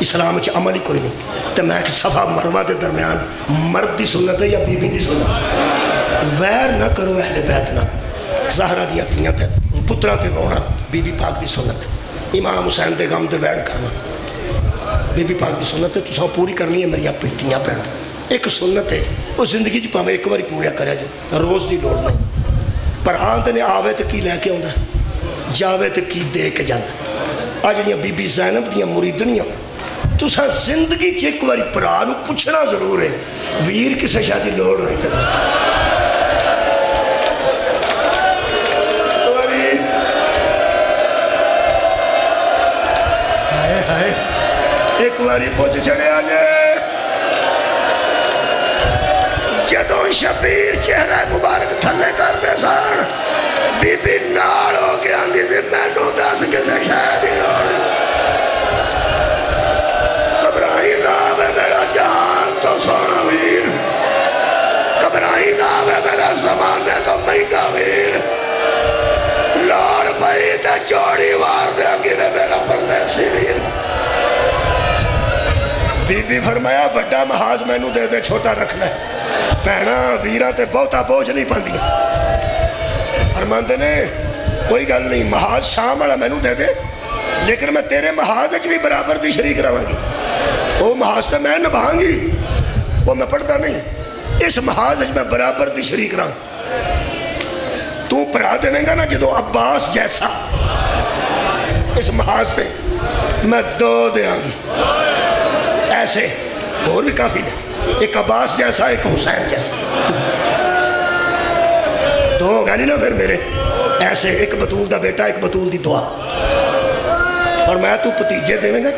اسلام چ عمل ہی کوئی نہیں۔ تو میں ایک صفحہ مروا دے درمیان مرد دی سنت ہے یا بی بی دی سنت؟ ویر نہ کرو اہل بیت نہ۔ زہرہ دیا تیاں ہے پترہ دے رونا بی بی پاک دی سنت۔ امام حسین دے غم دے وین کرنا۔ بی بی پاک دی سنت ہے تساں پوری کرنی ہے میری پیٹیاں پیڑا ایک سنت ہے وہ زندگی جی پاوے ایک باری پوریا کرے جی روز دی لوڑ نہیں۔ پر آن نے آوے تو کی لے کے آتا جاوے تو کی دے کے جانا آ جڑیاں بی بی زینب دیاں مریدنیاں۔ تو سا زندگی چیک واری پرانو پچھنا ضرور ہے۔ ویر کسے شادی لوڑ ہوئی تھا ہائے ہائے۔ ایک واری پوچھ چڑے آجے جائے شبیر چہرہ مبارک تھلے کر دے سان بی بی نار ہو کے آندی سی، مینوں دس کسے شادی روڑی زمانے تو مہنگا ویر۔ لوڑ پئی تے چوڑی وار دے کیویں میرا پردیسی ویر۔ بی بی فرمایا بڑا محاذ میں نو دے دے، چھوٹا رکھنا ہے۔ پہنا ویرہ تے بہتا بوجھ نہیں پاندیا فرماندے نے، کوئی گل نہیں، محاذ شام والا میں نو دے دے۔ لیکن میں تیرے محاذ اچھ بھی برابر دی شریک رہاں گی۔ وہ محاذ تے میں نبھاں گی۔ وہ میں پڑھتا نہیں۔ اس محاذ میں برابر دی شریک رہا تو پڑھا دے گا نا جدو عباس جیسا۔ اس محاذ سے میں دو دے آنگی ایسے اور بھی کافی نہیں ایک عباس جیسا، ایک حسین جیسا۔ دو گا نہیں نا پھر میرے۔ ایسے ایک بطول دا بیٹا، ایک بطول دی دعا۔ اور میں تو پتیجے دے میں گا۔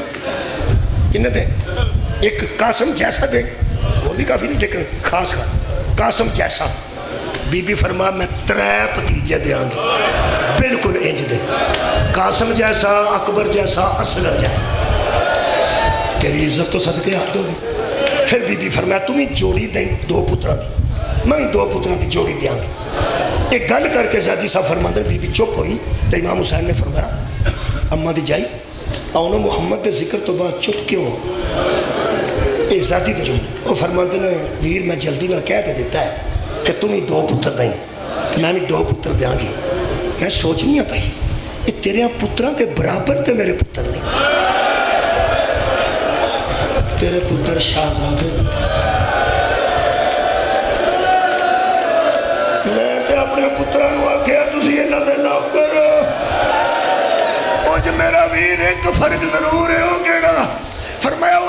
کنے دیں ایک قاسم جیسا دے۔ وہ بھی کافی نہیں لیکن خاص خاص قاسم جیسا بی بی فرما میں ترے پتیجے دیاں گی بلکل انج دے قاسم جیسا اکبر جیسا اصغر جیسا تیری عزت تو صدقے آتے ہوگی پھر بی بی فرما فرمایا تمہیں جوڑی دیں دو پترہ دی میں ہی دو پترہ دی جوڑی دیاں گی ایک گل کر کے زیادی صاحب فرما دے بی بی چپ ہوئی تو امام حسین نے فرمایا اممہ دی جائی آنو محمد دے ذکر تو بہت چپ کیوں یہ ذاتی تجربہ وہ فرماتے ہیں، ویر، میں جلدی نہ کہہ دے دیتا ہے کہ تم ہی دو پتر دیں۔ میں بھی دو پتر دیاں گی۔ میں سوچ نہیں ہے بھائی، یہ تیرے پتروں کے برابر تھے میرے پتر نہیں۔ تیرے پتر شاہزادے میں تے اپنے پتروں آخیا تھی یہاں دے نوکر کچھ میرا ویر، ایک فرق ضرور ہے ہو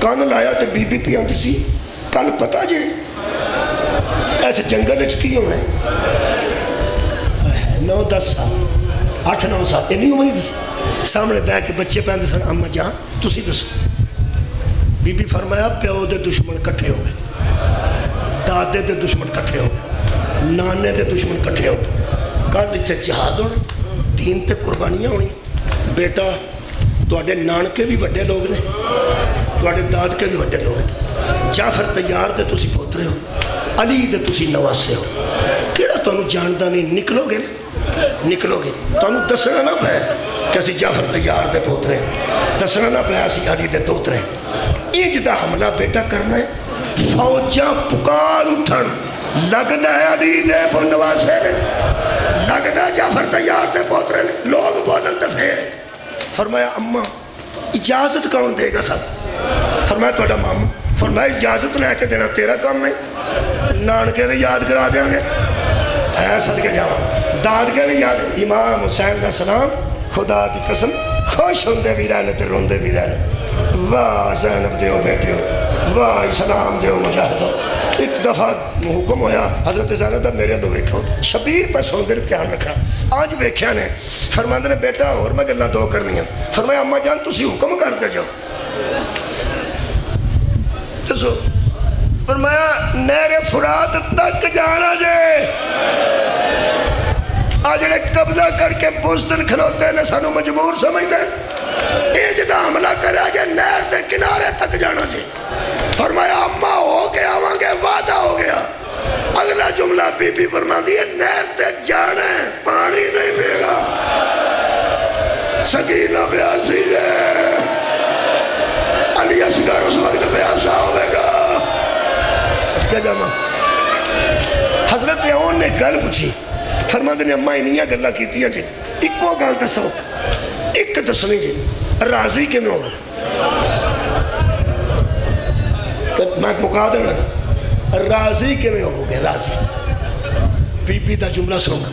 ਕੰਨ ਲਾਇਆ ਤੇ ਬੀਬੀ ਪਿਆਉਂਦੀ ਸੀ ਕੱਲ ਪਤਾ ਜੇ ਐਸੇ ਜੰਗਲ ਵਿੱਚ ਕੀ ਹੋਣਾ ਹੈ 9-10 ਸਾਲ 8-9 ਸਾਲ ਇੰਨੀ ਉਮਰ ਹੀ ਸੀ ਸਾਹਮਣੇ ਬਹਿ ਕੇ ਬੱਚੇ ਪੈਂਦੇ ਸਨ ਅੰਮਾ ਜਾਨ ਤੁਸੀਂ ਦੱਸੋ ਬੀਬੀ ਫਰਮਾਇਆ ਪਿਓ ਦੇ ਦੁਸ਼ਮਣ ਇਕੱਠੇ ਹੋ ਗਏ ਦਾਦੇ ਦੇ ਦੁਸ਼ਮਣ ਇਕੱਠੇ ਹੋ ਗਏ ਨਾਨੇ ਦੇ ਦੁਸ਼ਮਣ ਇਕੱਠੇ ਹੋ ਕੱਲ ਇੱਥੇ ਜਹਾਦ ਹੋਣਾ ਦੀਨ ਤੇ ਕੁਰਬਾਨੀਆਂ ਹੋਣੀਆਂ ਬੇਟਾ ਤੁਹਾਡੇ ਨਾਨਕੇ ਵੀ ਵੱਡੇ ਲੋਕ ਨੇ بھی جعفر تیار دے تسی پوترے ہو علی نواسے ہو کہ جانتا نہیں نکلو گے نکلو گے تو پایا کہ ابھی جعفر تیار دے پوترے دسنا نہ پایا علی دے تو یہ جا حملہ بیٹا کرنا ہے فوجہ پکار اٹھا لگنا لگتا ہے جعفر تیار دے پوترے فرمایا اما اجازت کون دے گا سب فرمایا تھوڑا مامو فرمایا، اجازت لے کے دینا، تیرا کام نہیں نانکے بھی یاد کرا دیا گے۔ ہے صدقے جاؤں داد کے بھی یاد۔ امام حسین کا سلام خدا دی قسم، خوش ہوندے بھی رہنے تے روندے بھی رہنے۔ واہ زینب دیو بیٹے ہو واہ اسلام دیو مجاہدو۔ ایک دفعہ حکم ہویا، حضرت زینب دا میرے اندر ویکھو۔ شبیر پہ سوندے نے دھیان رکھنا۔ آج بیکھیا نے، فرماندے نے، بیٹا، اور میں گلاں دو کرنی ہیں فرمایا اممہ جان، تسی حکم کر دے جاؤ دسو فرمایا نہر فرات تک جانا جے آج جڑے قبضہ کر کے بوستن کھلوتے ہیں سانو مجبور سمجھ دیں یہ جدا حملہ کر رہا جے نہر دے کنارے تک جانا جے فرمایا اممہ ہو گیا آواں گے وعدہ ہو گیا اگلا جملہ بی بی فرما دی ہے نہر دے جانے پانی نہیں بیگا سکینہ بیازی جے علی اسگر کیا جانا؟ حضرت اون نے گل پوچھی فرما نے اما انیاں کیتی کیتیاں جی؟ ایک کو گل دسو ایک دسنی جی راضی کے میں ہو میں پکا دیں لگا راضی کے میں ہو گئے راضی۔ بی بی دا جملہ سنگا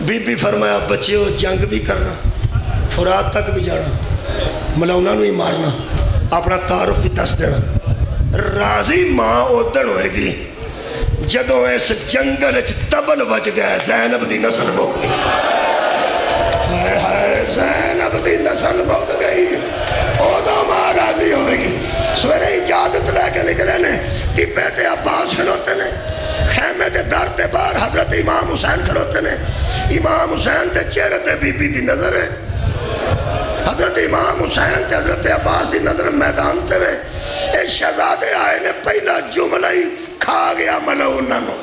بی بی فرمایا، بچے ہو، جنگ بھی کرنا فراد تک بھی جانا، ملاؤنا نہیں مارنا، اپنا تعرف بھی دس دینا۔ راضی ماں ادن ہوئے گی جدو اس جنگل اچھ تبل وج گئے، زینب دی نسل بھوک گئی۔ ہائے ہائے، زینب دی نسل بھوک گئی۔ اوہ ماں راضی ہوئے گی سویرے اجازت لے کے نکلے نے، ٹپے تے عباس کھلوتے نے۔ خیمے دے دارتے بار حضرت امام حسین کھلوتے نے۔ امام حسین تے چہرے تے بی بی دی نظر ہے۔ حضرت امام حسین تے حضرت عباس دی نظر میدان تے وے، اے شہزادے آئے نے پہلا جملہ ہی کھا گیا ملو انہاں نو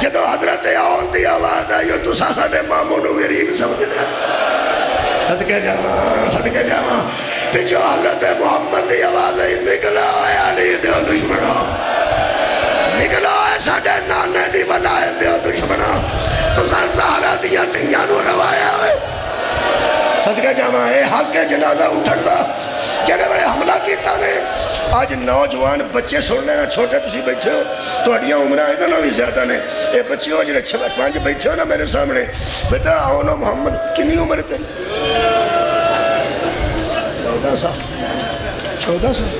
جدو حضرت آن دی آواز آئی تو ساڑھے ماموں نو غریب سمجھ لیا۔ صدقے جاواں صدقے جاواں۔ پچھو حضرت محمد دی آواز آئی نکلا ہے علی دیو دشمنہ نکلا ہے ساڑھے نانے دی بلائے دیو دشمنہ تو سا زہرہ دیا تیاں نو روایا ہوئے۔ صدقہ جامع ہے، حق جنازہ اٹھڑ دا جڑے بڑے حملہ کیتا نے، آج نوجوان بچے سن لینا، چھوٹے تسی بیٹھے ہو تو اڈیاں عمرہ ادھر نہ بھی زیادہ نے۔ اے بچے ہو، جڑے چھوٹے پانچ بیٹھے ہو نا میرے سامنے، بیٹا آؤ نا محمد، کنی عمر تے چودہ سال۔ چودہ سال۔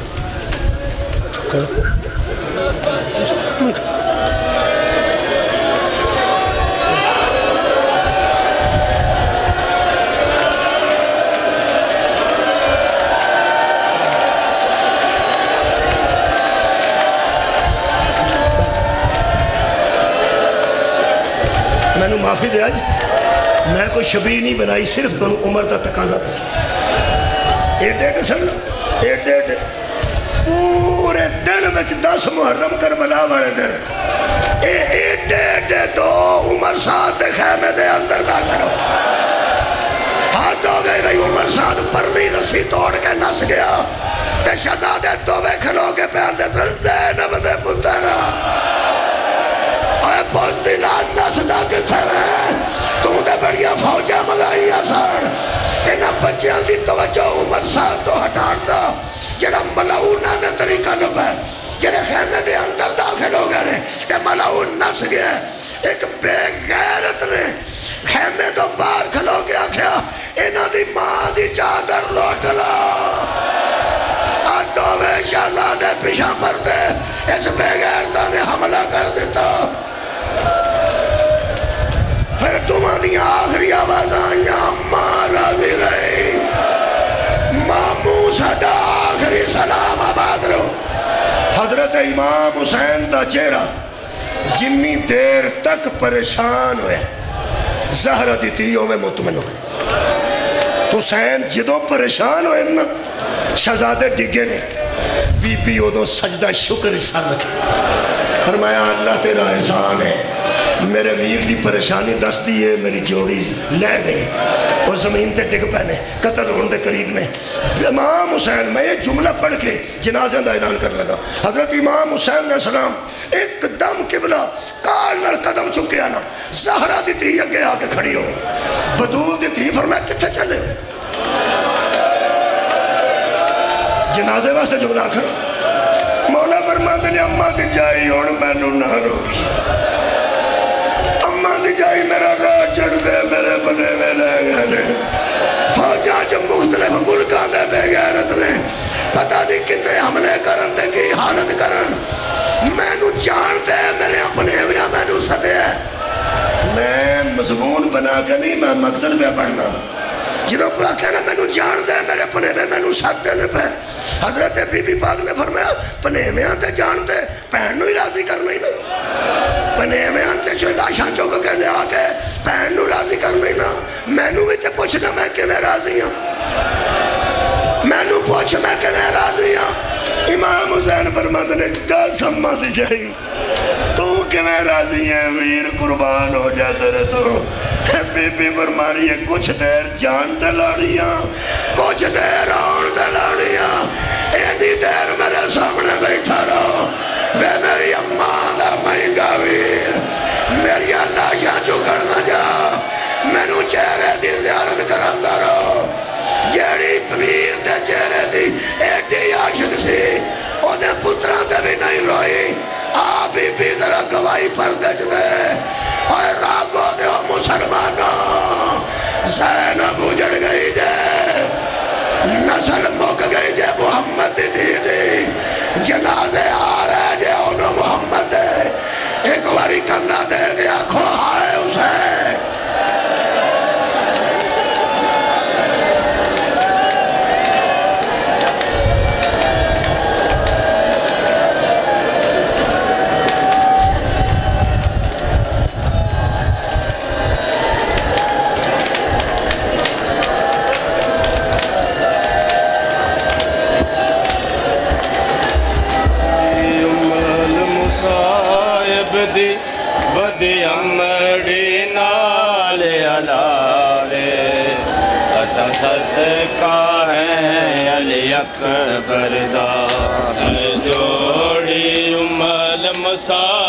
کوئی شبیہ نہیں بنائی، صرف دونوں عمر دا تقاضا دسی ایڈے ایڈے سن، ایڈے ایڈے۔ پورے دن میں دس محرم کربلا والے دن۔ اے ایڈے ایڈے دو عمر ساتھ دے خیمے دے اندر دا کرو۔ ہاتھ ہو گئے گئی عمر ساتھ پرلی رسی توڑ کے نس گیا۔ تے شہزادے دوے کھلو کے پہ اندر سر زینب دے پترہ اے پوز دلان نسدہ کے تھے تو دے بڑیا فوجہ مگائی آسان انہا بچیاں دی توجہ عمر ساتھ تو ہٹار دا جڑا ملاؤنہ نے طریقہ لبا ہے جڑے خیمے دے اندر داخل ہو گئے تے ملاؤن نس گیا ایک بے غیرت نے خیمے تو باہر کھلو کے آکھیا انہا دی ماں دی چادر لوٹ لا دوے شہزادے پیشا پر دے اس بے غیرتا نے حملہ کر دیتا پھر تمہاں دیا آخری آواز آئیاں، ماں راضی رہی۔ مامو ساڑا آخری سلام آباد رو حضرت امام حسین دا چہرہ جنی دیر تک پریشان ہوئے زہرہ دیتی ہو میں مطمئن ہو۔ حسین جدو پریشان ہوئے نا، شہزادے ڈگے نے۔ بی بی ادو سجدہ شکر سر رکھے۔ فرمایا، اللہ تیرا احسان ہے۔ میرے ویر دی پریشانی دس دیئے میری جوڑی لے گئی۔ وہ زمین تے ڈگ پہنے قتل ہون دے قریب نے۔ امام حسین، میں یہ جملہ پڑھ کے جنازہ دا اعلان کر لگا۔ حضرت امام حسین علیہ السلام ایک دم قبلہ کال نر قدم چکے آنا زہرہ دی تھی اگے آکے کھڑی ہو۔ بدول دی تھی فرمایا، کتھے چلے جنازے واسطے جملہ کھڑا مولا فرماتے نے اممہ دی جائی ہون میں نو نہ روکی۔ بھائی میرا راہ چڑھ دے، میرے بنے میں لے گئے فوجہ جو مختلف ملکہ دے بے غیرت نے، پتہ نہیں کنے حملے کرن دے کی حالت کرن۔ میں نو جان دے، میرے اپنے ویا میں نو سدے۔ میں مضمون بنا کے نہیں، میں مقتل پہ پڑھنا۔ جنہوں پڑھا کہنا میں نو جان دے، میرے پنے میں میں نو ساتھ دینے پہ حضرت بی بی پاک نے فرمایا پنے میں آنتے جانتے پہن نو ہی راضی کرنا ہی نا۔ پنے میں آنتے چھو لاشاں چوکو کے لے آگے پہن نو راضی کرنا ہی نا۔ میں نو بھی تے پوچھنا میں کہ میں راضی ہوں میں نو پوچھ میں کہ میں راضی ہوں امام حسین فرمند نے قسم مت جائی۔ تو کہ میں راضی ہیں؟ ویر قربان ہو جا تیرے تو۔ بی بی فرمانی ہے کچھ دیر جان دلاڑیاں کچھ دیر آن دلاڑیاں اینی دیر میرے سامنے بیٹھا رہو۔ بے میری اممہ دا مہنگا ویر۔ میری اللہ یا جو کرنا جا میں نو چہرے دی زیارت کراندہ رہو۔ جیڑی ویر دے چہرے دی ایڈی عاشق سی او دے پتران دے بھی نہیں روئی۔ آبی بھی ذرا گواہی پر دچ دے۔ اے راگو دے او مسلمانوں زینب اجڑ گئی جے نسل مک گئی جے محمد دی دی دی جنازے آ رہے جے انہوں محمد دے ایک واری کندہ دے گیا کھو ہائے اسے ہے علی اکبر دا جوڑی امل مصائب